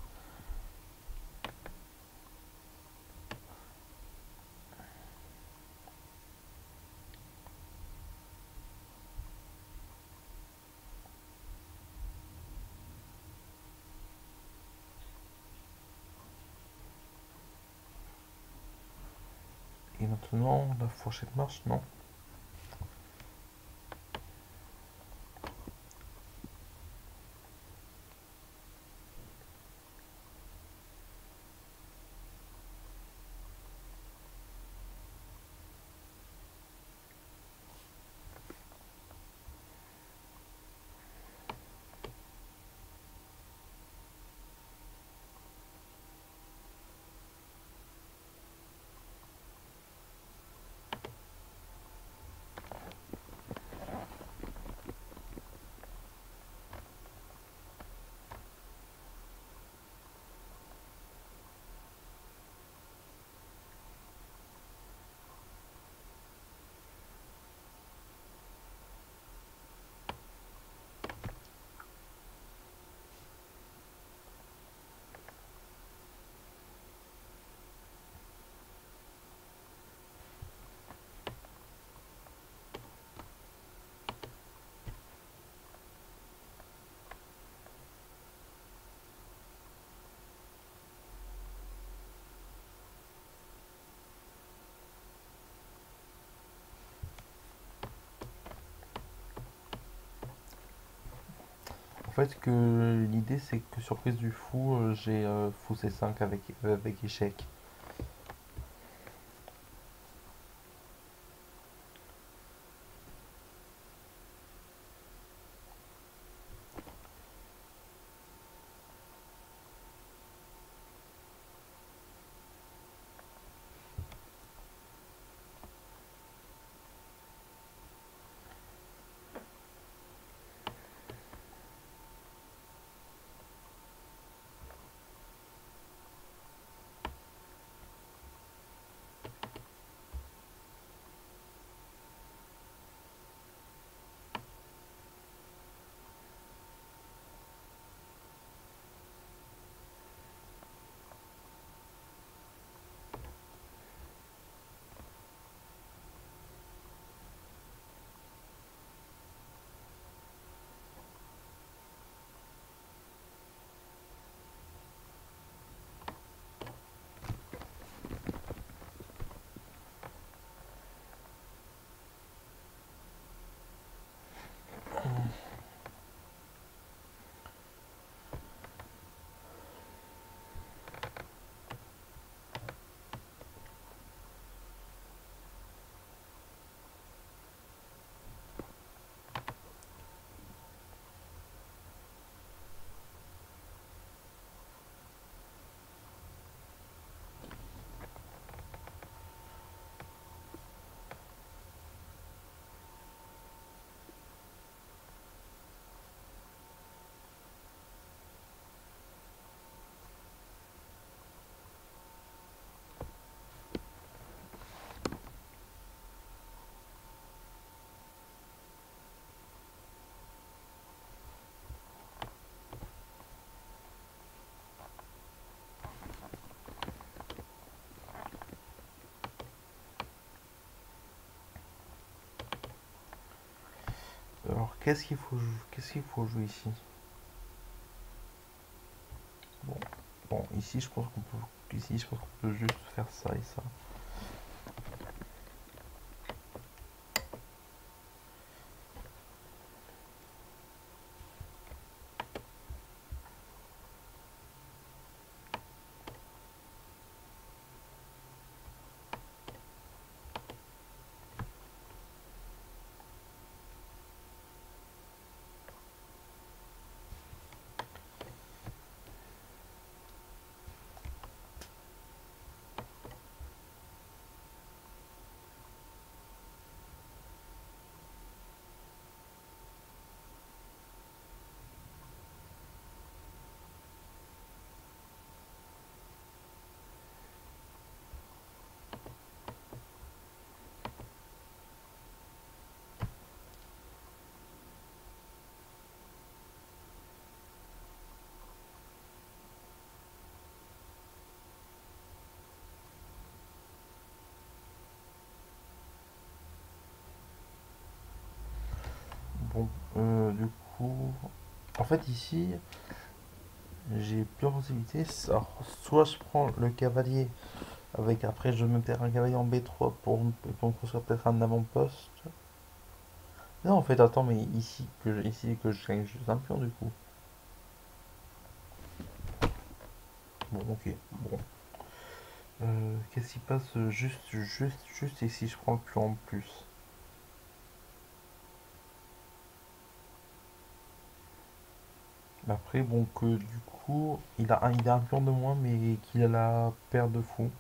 S1: Et maintenant, la fourchette marche, non fait, que l'idée c'est que surprise du fou, euh, j'ai euh, fou C5 avec, avec échec. Alors, qu'est-ce qu'il faut, qu'est-ce qu'il faut jouer ici? Bon. bon, ici, je pense qu'on peut, ici, je pense qu'on peut juste faire ça et ça. Euh, du coup, en fait ici, j'ai plusieurs possibilités. Alors, soit je prends le cavalier avec après je me perds un cavalier en B3 pour, pour construire peut-être un avant-poste. Non, en fait, attends, mais ici que je, ici que je un pion du coup. Bon, ok, bon. Euh, qu'est-ce qui passe juste, juste, juste ici? Je prends le pion en plus. Après, bon, que du coup, il a un, il un pion de moins, mais qu'il a la paire de fou.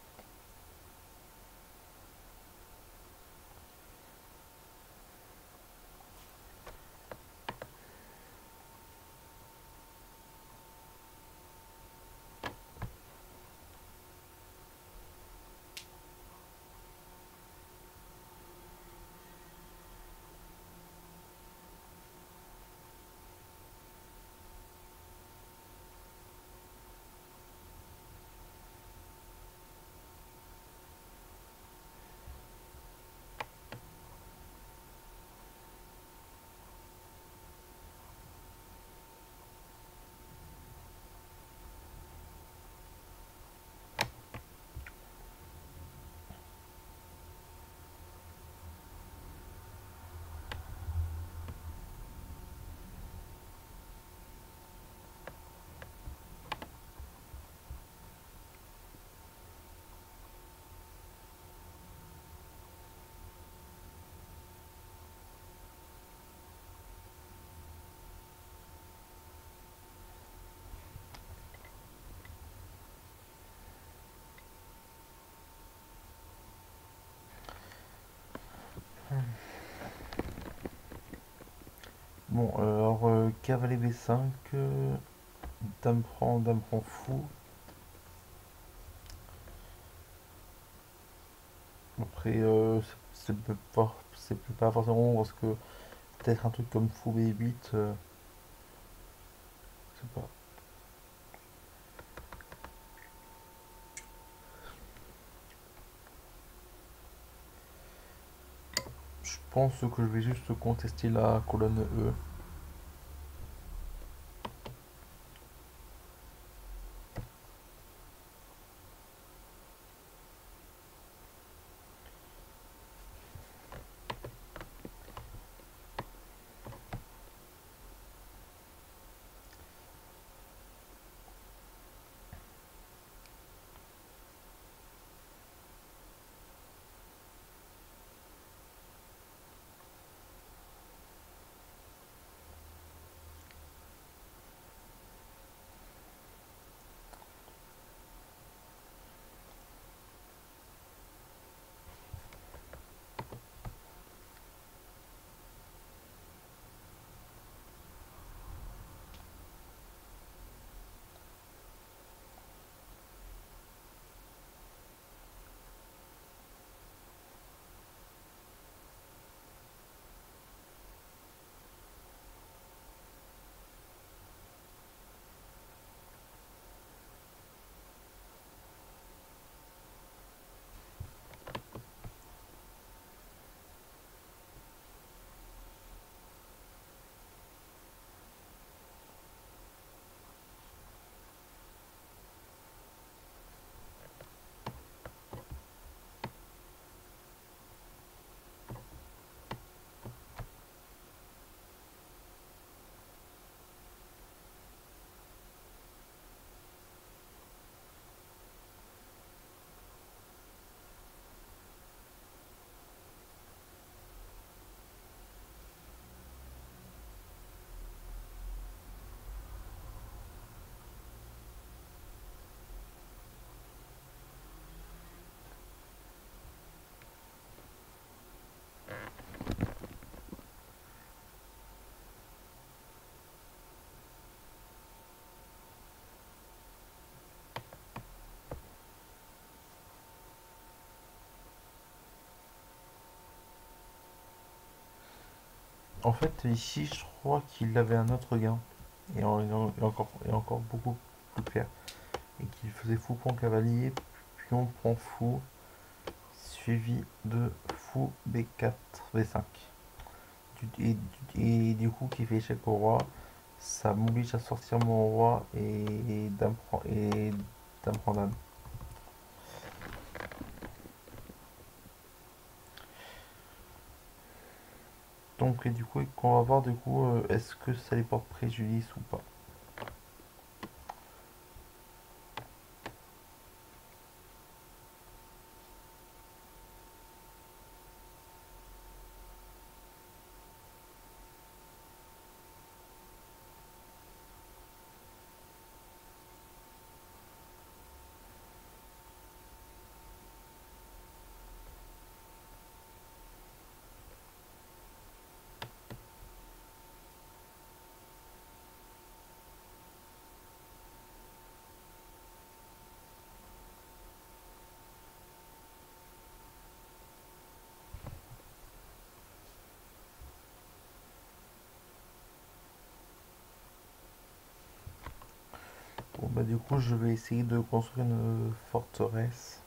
S1: Bon, euh, alors, euh, cavalier B5, euh, dame prend, dame prend fou. Après, euh, c'est c'est pas, c'est pas forcément parce que peut-être un truc comme fou B8, euh, je sais pas. Pense que je vais juste contester la colonne E. En fait, ici, je crois qu'il avait un autre gain. Et, encore, et beaucoup plus clair. Et qu'il faisait fou point cavalier, pion prend fou, suivi de fou B4, V5. Et, et du coup, qui fait échec au roi, ça m'oblige à sortir mon roi et et prend Donc, et du coup, on va voir du coup, euh, est-ce que ça les porte préjudice ou pas. Bah du coup je vais essayer de construire une forteresse.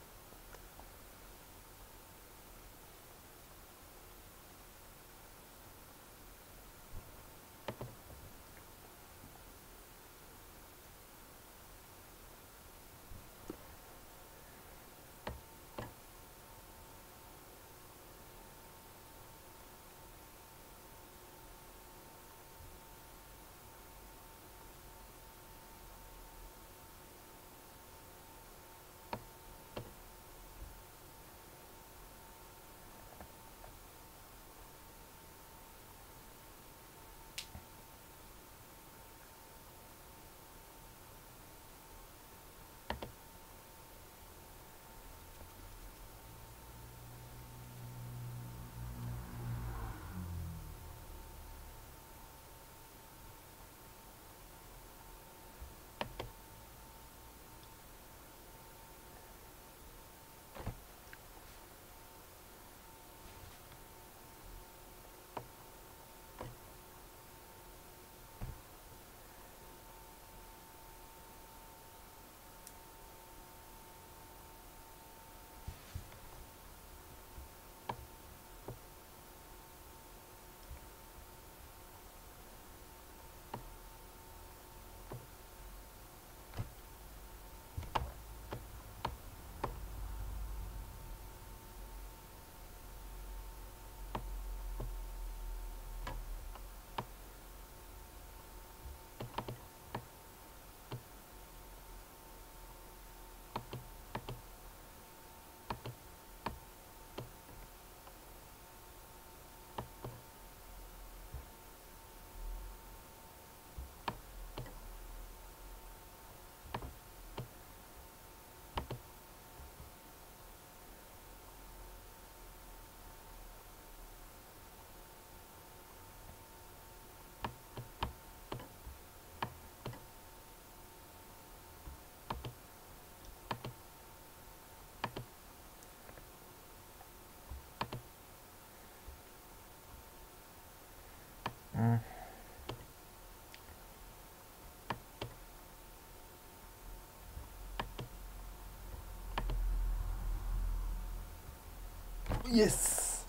S1: Yes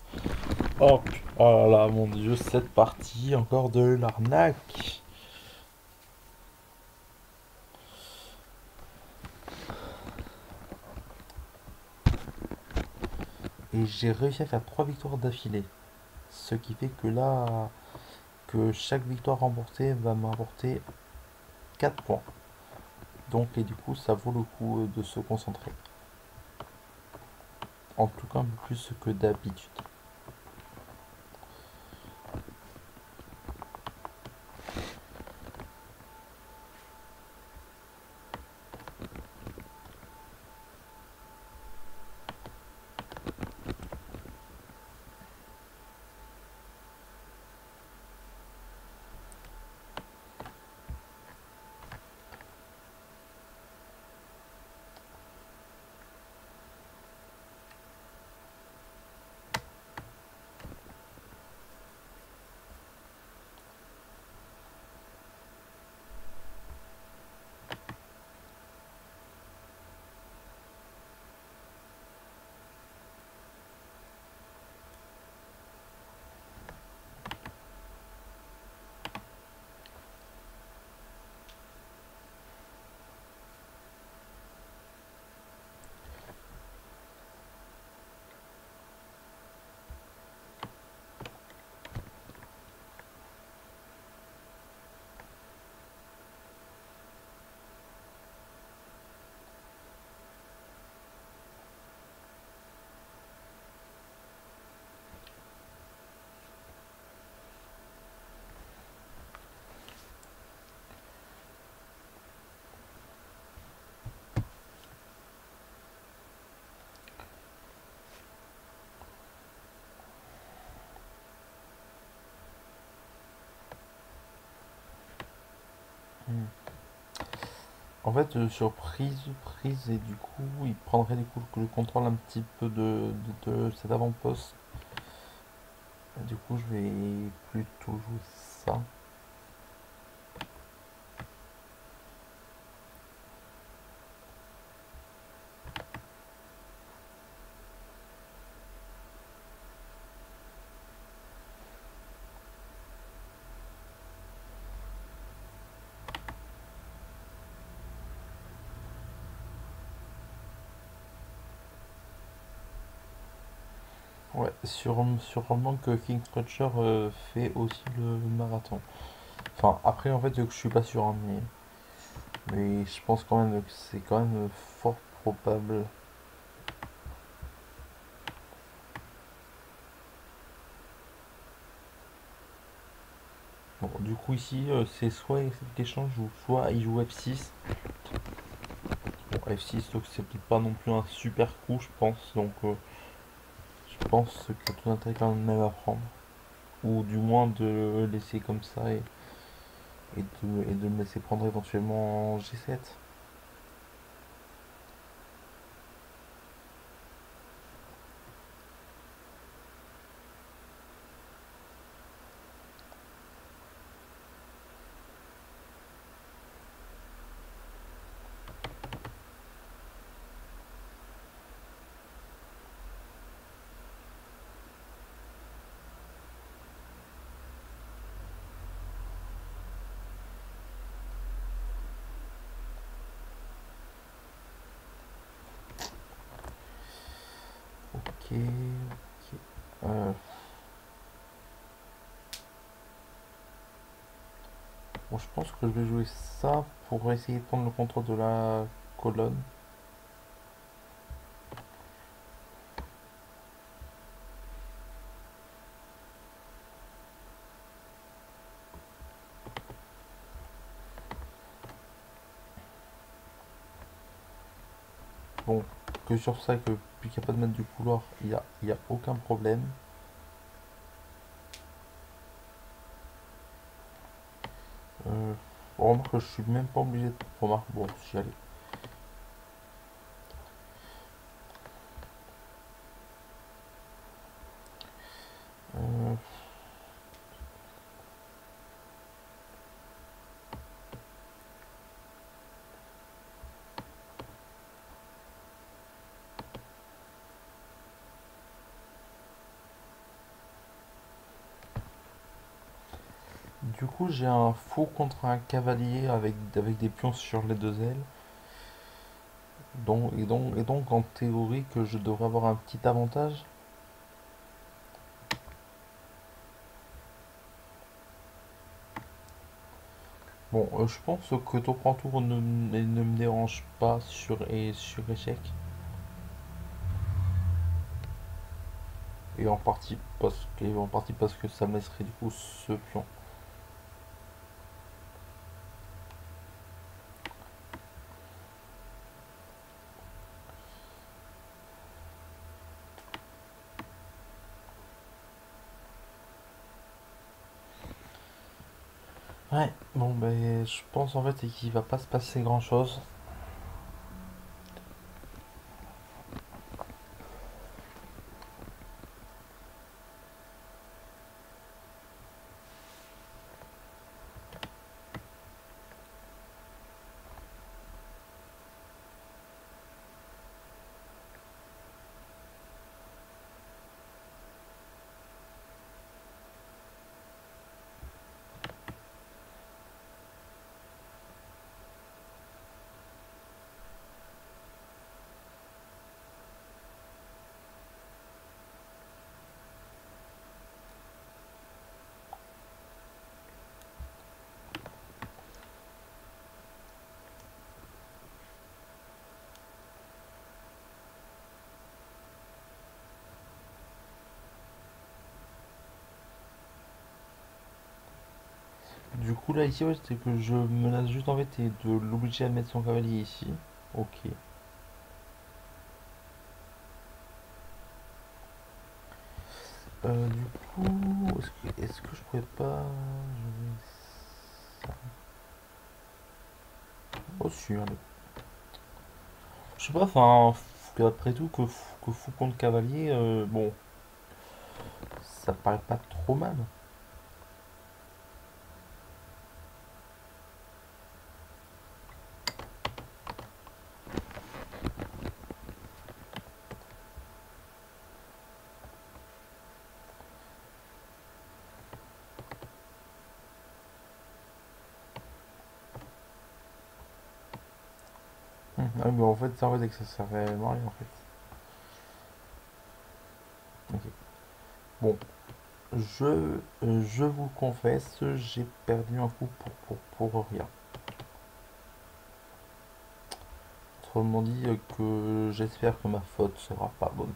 S1: Oh, oh là là, mon dieu, cette partie, encore de l'arnaque Et j'ai réussi à faire trois victoires d'affilée. Ce qui fait que là, que chaque victoire remportée va m'apporter 4 points. Donc, et du coup, ça vaut le coup de se concentrer en tout cas plus que d'habitude. En fait, euh, sur prise, et du coup, il prendrait du coup le contrôle un petit peu de, de, de cet avant-poste. Du coup, je vais plutôt jouer ça. Ouais, sur, sûrement que King Crutcher euh, fait aussi le marathon. Enfin, après, en fait, je suis pas sûr, hein, mais, mais je pense quand même que c'est quand même fort probable. Bon, du coup, ici, euh, c'est soit cette échange ou soit il joue F6. Bon, F6, donc c'est peut-être pas non plus un super coup, je pense. Donc, euh, je pense que tout intérêt quand même à prendre. Ou du moins de le laisser comme ça et, de, et de me laisser prendre éventuellement en G7. Ok, ok. Euh, bon, je pense que je vais jouer ça pour essayer de prendre le contrôle de la colonne. Bon, que sur ça, que puis qu'il n'y a pas de mètre du couloir, il n'y a, y a aucun problème. Euh, remarque que je suis même pas obligé de remarque bon j'y allais j'ai un fou contre un cavalier avec, avec des pions sur les deux ailes. Donc, et, donc, et donc, en théorie, que je devrais avoir un petit avantage. Bon, euh, je pense que tour en tour ne, ne me dérange pas sur, et sur échec. Et en partie parce que, en partie parce que ça me laisserait du coup ce pion. Ouais, bon ben je pense en fait qu'il va pas se passer grand chose. Du là ici c'est que je menace juste en fait et de l'obliger à mettre son cavalier ici. Ok. Euh, du coup, est-ce que, est-ce que je pourrais pas jouer ça Aussi, allez. Je sais pas, enfin, après tout, que, que fou contre cavalier, euh, bon, ça paraît pas trop mal. Fait, ça, fait, que ça rien, en fait. Bon, je, euh, je vous confesse, j'ai perdu un coup pour, pour, pour rien. Autrement dit, euh, que j'espère que ma faute sera pardonnée.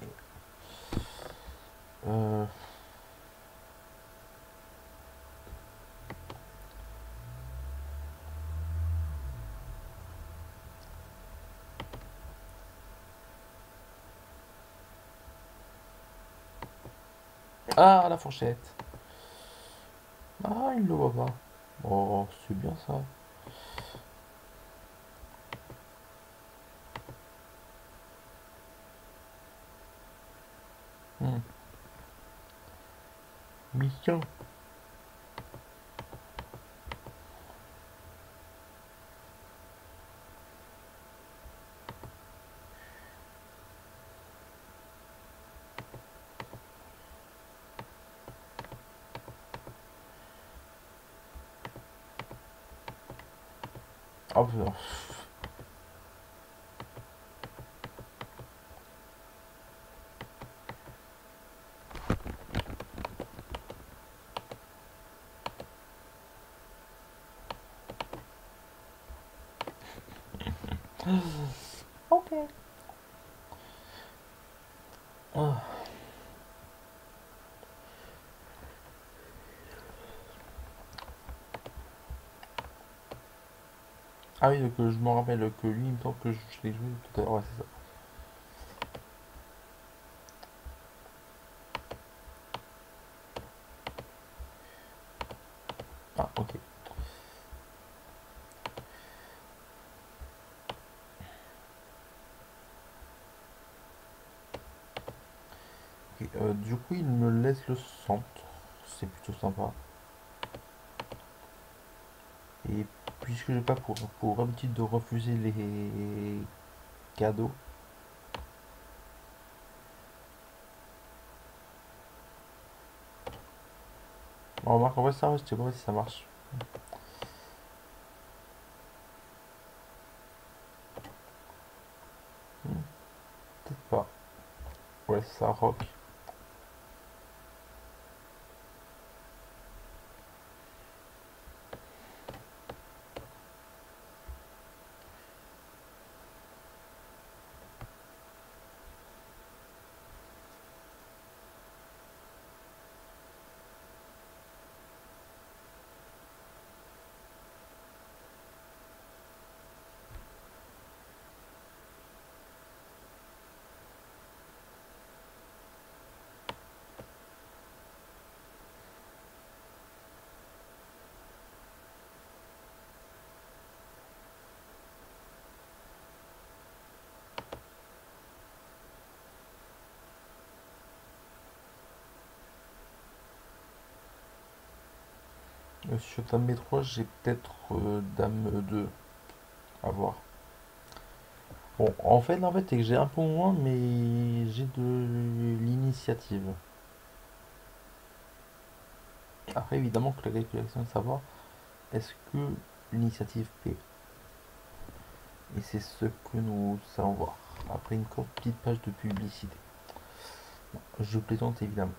S1: Euh, Ah, la fourchette. Ah, il le voit pas. Oh, c'est bien ça. Hmm. Mission. Oh, putain. Ah oui, donc je me rappelle que lui, il me semble que je, l'ai joué tout à l'heure. C'est ça. Ah, ok. Ok, euh, du coup, il me laisse le centre. C'est plutôt sympa. Et puisque j'ai pas pour, pour habitude de refuser les cadeaux, on remarque fait ça, je si ça marche. Hmm, Peut-être pas. Ouais, ça rock. Sur dame B3, j'ai peut-être euh, dame 2 à voir. Bon, en fait, en fait, c'est que j'ai un peu moins, mais j'ai de l'initiative. Après, évidemment, que la calculation est de savoir est-ce que l'initiative paie. Et c'est ce que nous allons voir après une courte petite page de publicité. Je plaisante évidemment.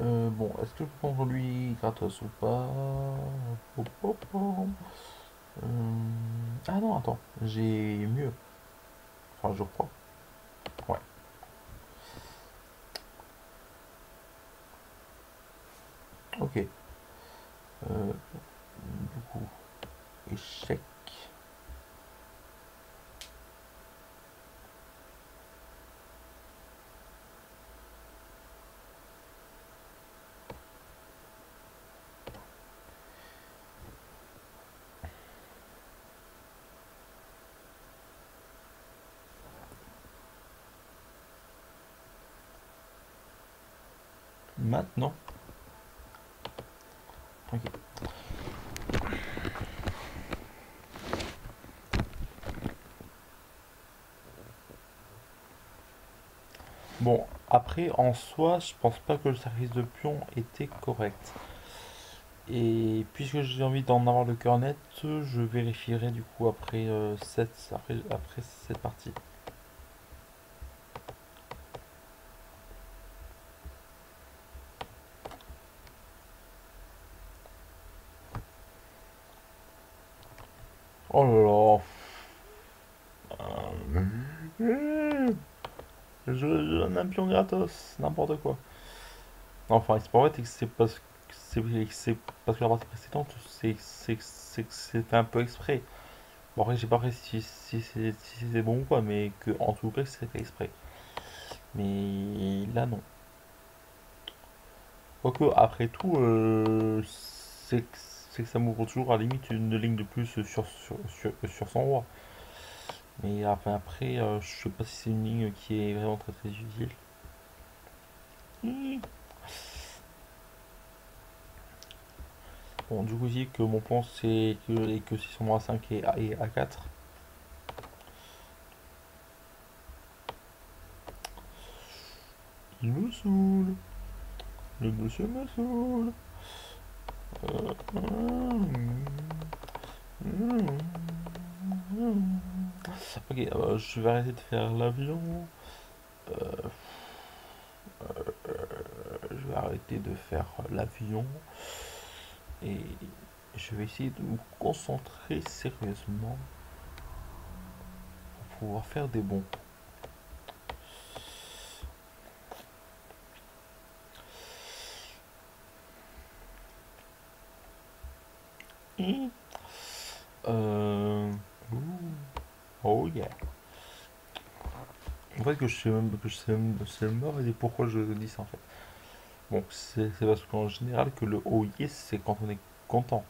S1: Euh, bon, est-ce que je peux prendre lui gratos ou pas? Euh, Ah non, attends, j'ai mieux. Enfin, je crois. Ouais. Ok. Euh, du coup, échec. Maintenant. Bon, après, en soi, je pense pas que le service de pion était correct. Et puisque j'ai envie d'en avoir le cœur net, je vérifierai du coup après, euh, cette, après, après cette partie. Oh là là. Euh, je gratos, n'importe quoi. Enfin, c'est c'est parce que c'est parce que la partie précédente, c'est c'est fait un peu exprès. Bon, après, j'ai pas réussi si, c'est bon ou pas, mais que en tout cas, c'est fait exprès. Mais là, non. Quoique, après tout, euh, c'est que ça m'ouvre toujours à la limite une ligne de plus sur, sur, sur, son roi. Mais après, après euh, je sais pas si c'est une ligne qui est vraiment très très utile. Bon, du coup, je que mon plan c'est que, que 600 5 et, et A4. Il me saoule. Le monsieur me saoule. Ok, euh, je vais arrêter de faire l'avion. Euh, euh, arrêter de faire l'avion. Et je vais essayer de me concentrer sérieusement pour pouvoir faire des bons. Euh... Oh yeah. En fait que je sais même que je sais même, et pourquoi je dis ça en fait. Bon, c'est parce qu'en général que le oh yes c'est quand on est content.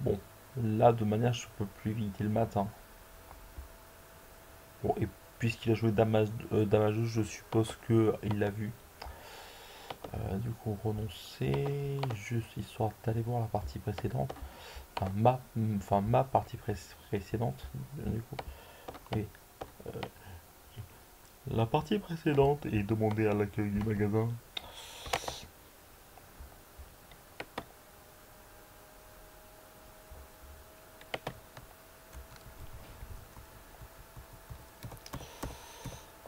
S1: Bon, là de manière je peux plus éviter le matin. Bon, et puisqu'il a joué Damas, euh, je suppose qu'il l'a vu. Euh, du coup, renoncer, juste histoire d'aller voir la partie précédente. Enfin, ma, enfin, ma partie précédente. Du coup. Euh, la partie précédente est demandée à l'accueil du magasin.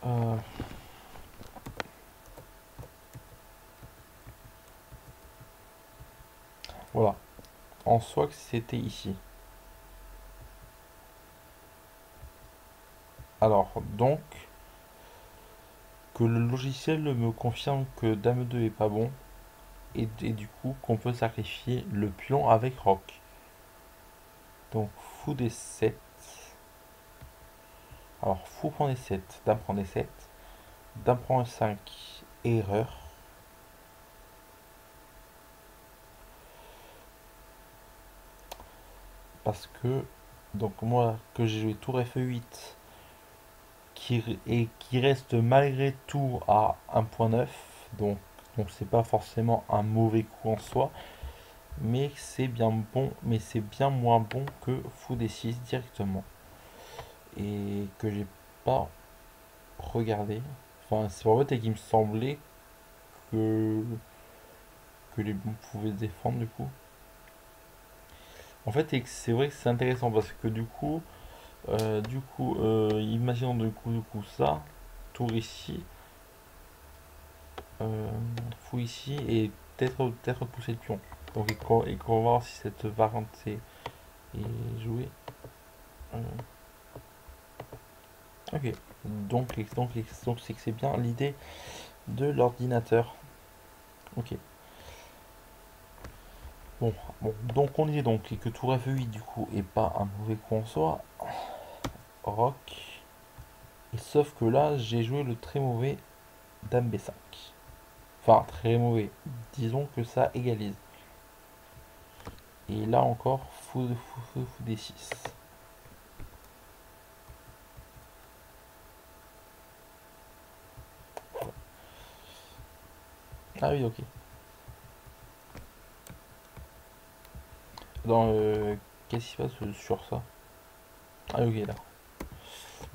S1: Euh, voilà. En soi que c'était ici. Alors, donc, que le logiciel me confirme que Dame 2 est pas bon, et, du coup qu'on peut sacrifier le pion avec Rock. Donc, fou des 7. Alors, fou prend des 7, dame prend des 7, dame prend 5, erreur. Parce que, donc moi, que j'ai joué tour F8, et qui reste malgré tout à 1.9, donc donc c'est pas forcément un mauvais coup en soi, mais c'est bien bon, mais c'est bien moins bon que fou des 6 directement et que j'ai pas regardé. Enfin, c'est en fait qu'il me semblait que que les bons pouvaient défendre du coup. En fait, c'est vrai que c'est intéressant parce que du coup, euh, du coup, euh, imaginons du coup, du coup ça, tour ici, euh, fou ici et peut-être peut-être pousser le pion. Donc et qu'on va voir si cette variante est, jouée. Euh, Ok, donc donc donc c'est que c'est bien l'idée de l'ordinateur. Ok. Bon, bon, donc on disait donc que tour F8 du coup est pas un mauvais coup en soi. Rock. Et sauf que là j'ai joué le très mauvais Dame B5. Enfin très mauvais. Disons que ça égalise. Et là encore, fou, fou, fou, fou des 6. Ah oui, ok. Dans euh, qu'est-ce qui se passe sur ça? Ah ok là.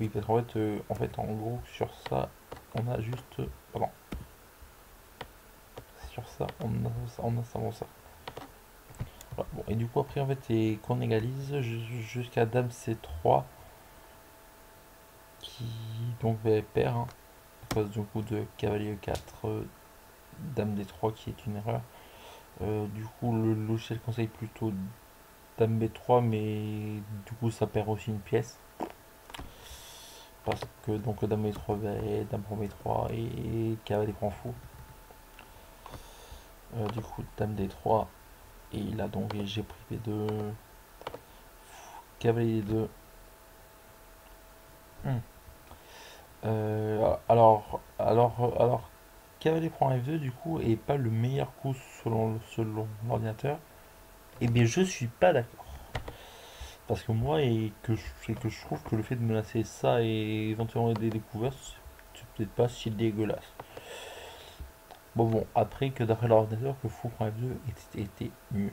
S1: Oui parce qu'en fait euh, en fait en gros sur ça on a juste pardon. Sur ça on a ça on a ça ça. Bon, et du coup après en fait et qu'on égalise jusqu'à Dame C3 qui donc va perd hein, à cause du coup de cavalier 4 Dame D3 qui est une erreur. Euh, du coup, le logiciel conseille plutôt Dame B3, mais du coup, ça perd aussi une pièce. Parce que donc Dame B3, Dame B3 et cavalier prend fou. Euh, du coup, Dame D3 et il a donc j'ai pris B2, cavalier 2. Hmm. Euh, alors, alors, alors, cavalier prend F2 du coup et pas le meilleur coup selon, selon l'ordinateur, et eh bien je suis pas d'accord. Parce que moi, et que, je, que je trouve que le fait de menacer ça et éventuellement des découvertes, c'est peut-être pas si dégueulasse. Bon, bon, après que d'après l'ordinateur, que fou prend F2 était, était mieux.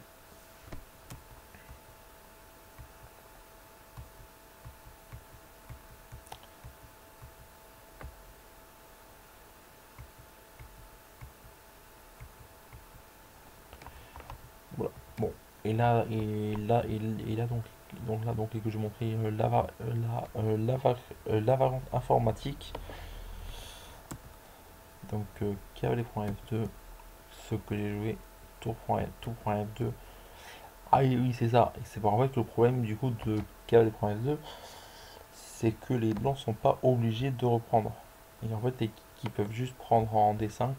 S1: et là et là et, là donc donc là donc que je montrais euh, la, euh, la, euh, la, variante informatique. Donc cavalier.f2 ce que j'ai joué tour.f2 ah oui c'est ça. C'est pas en fait le problème du coup de cavalier.f2 c'est que les blancs sont pas obligés de reprendre. Et en fait qui peuvent juste prendre en D5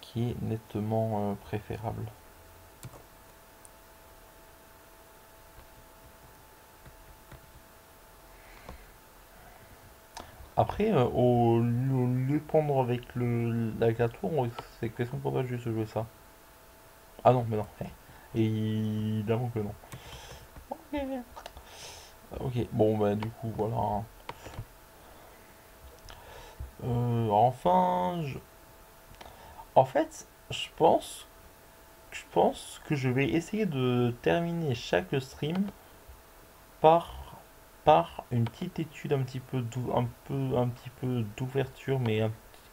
S1: qui est nettement préférable Après, euh, au, lieu de avec le, la tour, c'est question pour toi juste jouer ça. Ah non, mais non. Et évidemment que non. Ok. Ok, bon, bah du coup, voilà. Euh, enfin, je... En fait, je pense... Je pense que je vais essayer de terminer chaque stream par une petite étude un petit peu un peu un petit peu d'ouverture mais un,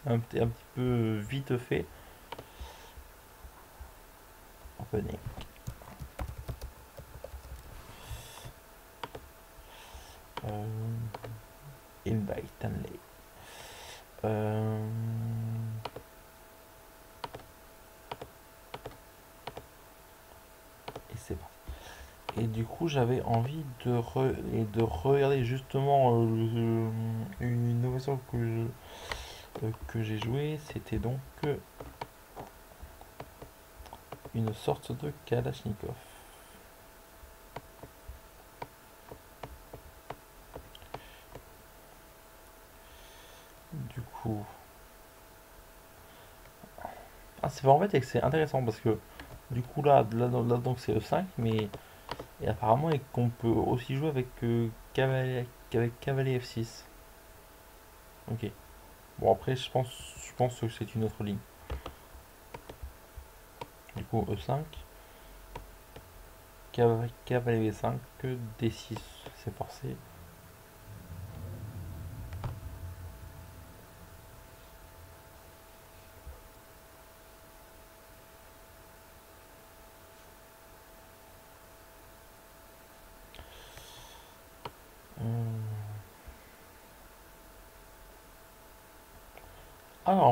S1: un, petit peu vite fait. Venez euh, invite Stanley euh, et c'est bon et du coup j'avais envie de, et de regarder justement euh, une innovation que euh, que j'ai joué c'était donc une sorte de Kalachnikov. Du coup. Ah, c'est en fait c'est intéressant parce que du coup là, là, là donc c'est E5 mais et apparemment qu'on peut aussi jouer avec, euh, cavalier, avec cavalier F6. Ok. Bon après je pense, je pense que c'est une autre ligne. Du coup E5. Cavalier V5, D6, c'est forcé.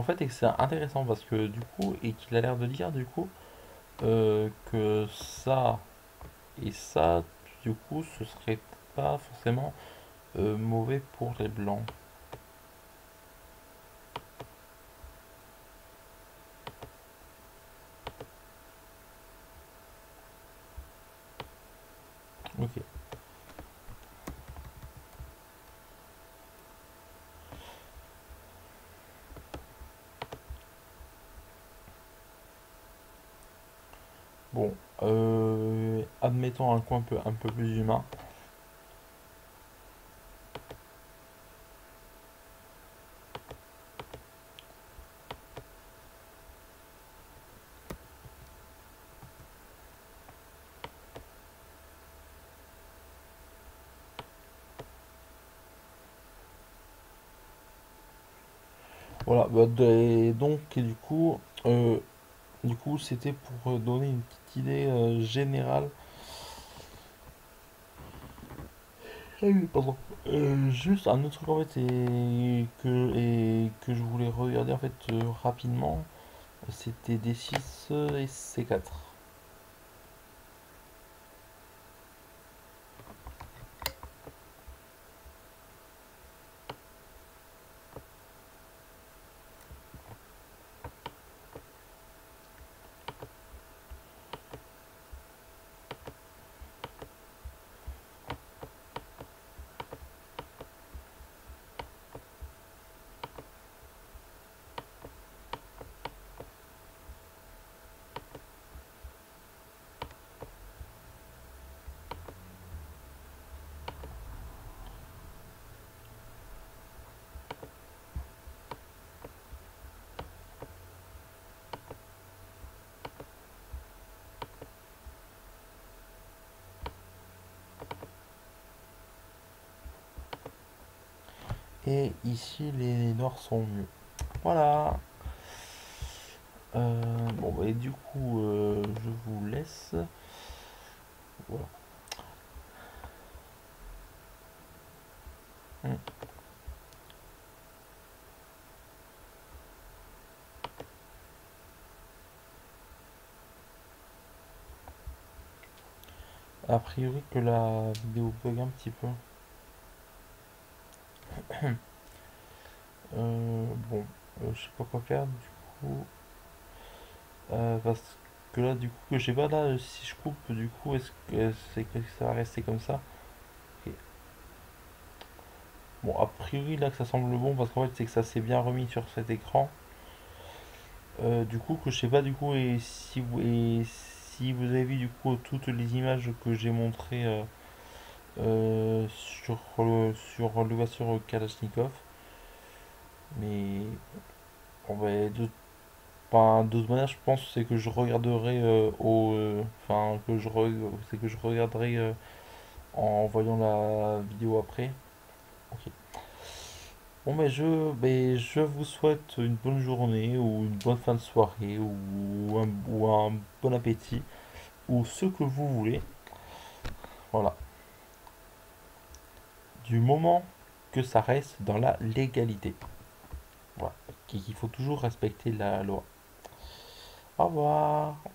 S1: En fait, c'est intéressant parce que du coup, et qu'il a l'air de dire du coup euh, que ça et ça, du coup, ce serait pas forcément euh, mauvais pour les blancs. Bon, euh, admettons un coin un peu, un peu plus humain. Voilà, bah, et donc et du coup, euh, du coup, c'était pour euh, donner une petite idée euh, générale. Ah pardon. Euh, juste un autre truc en fait et que, et que je voulais regarder en fait rapidement, c'était D6 et C4. Ici les noirs sont mieux. Voilà. Euh, bon bah, et du coup euh, je vous laisse. Voilà. Mm. A priori que la vidéo bug un petit peu. Euh, bon, euh, je sais pas quoi faire du coup. Euh, parce que là du coup, je sais pas là si je coupe du coup est-ce que c'est que ça va rester comme ça? Bon a priori là que ça semble bon parce qu'en fait c'est que ça s'est bien remis sur cet écran. Euh, du coup que je sais pas du coup et si vous et si vous avez vu du coup toutes les images que j'ai montrées euh, euh, sur le sur le voiture Kalachnikov mais on va de, de toute manière je pense c'est que je regarderai euh, au euh, enfin que je c'est que je regarderai euh, en voyant la vidéo après. Ok. Bon mais je ben, je vous souhaite une bonne journée ou une bonne fin de soirée ou un, ou un bon appétit ou ce que vous voulez. Voilà. Du moment que ça reste dans la légalité qu'il faut toujours respecter la loi. Au revoir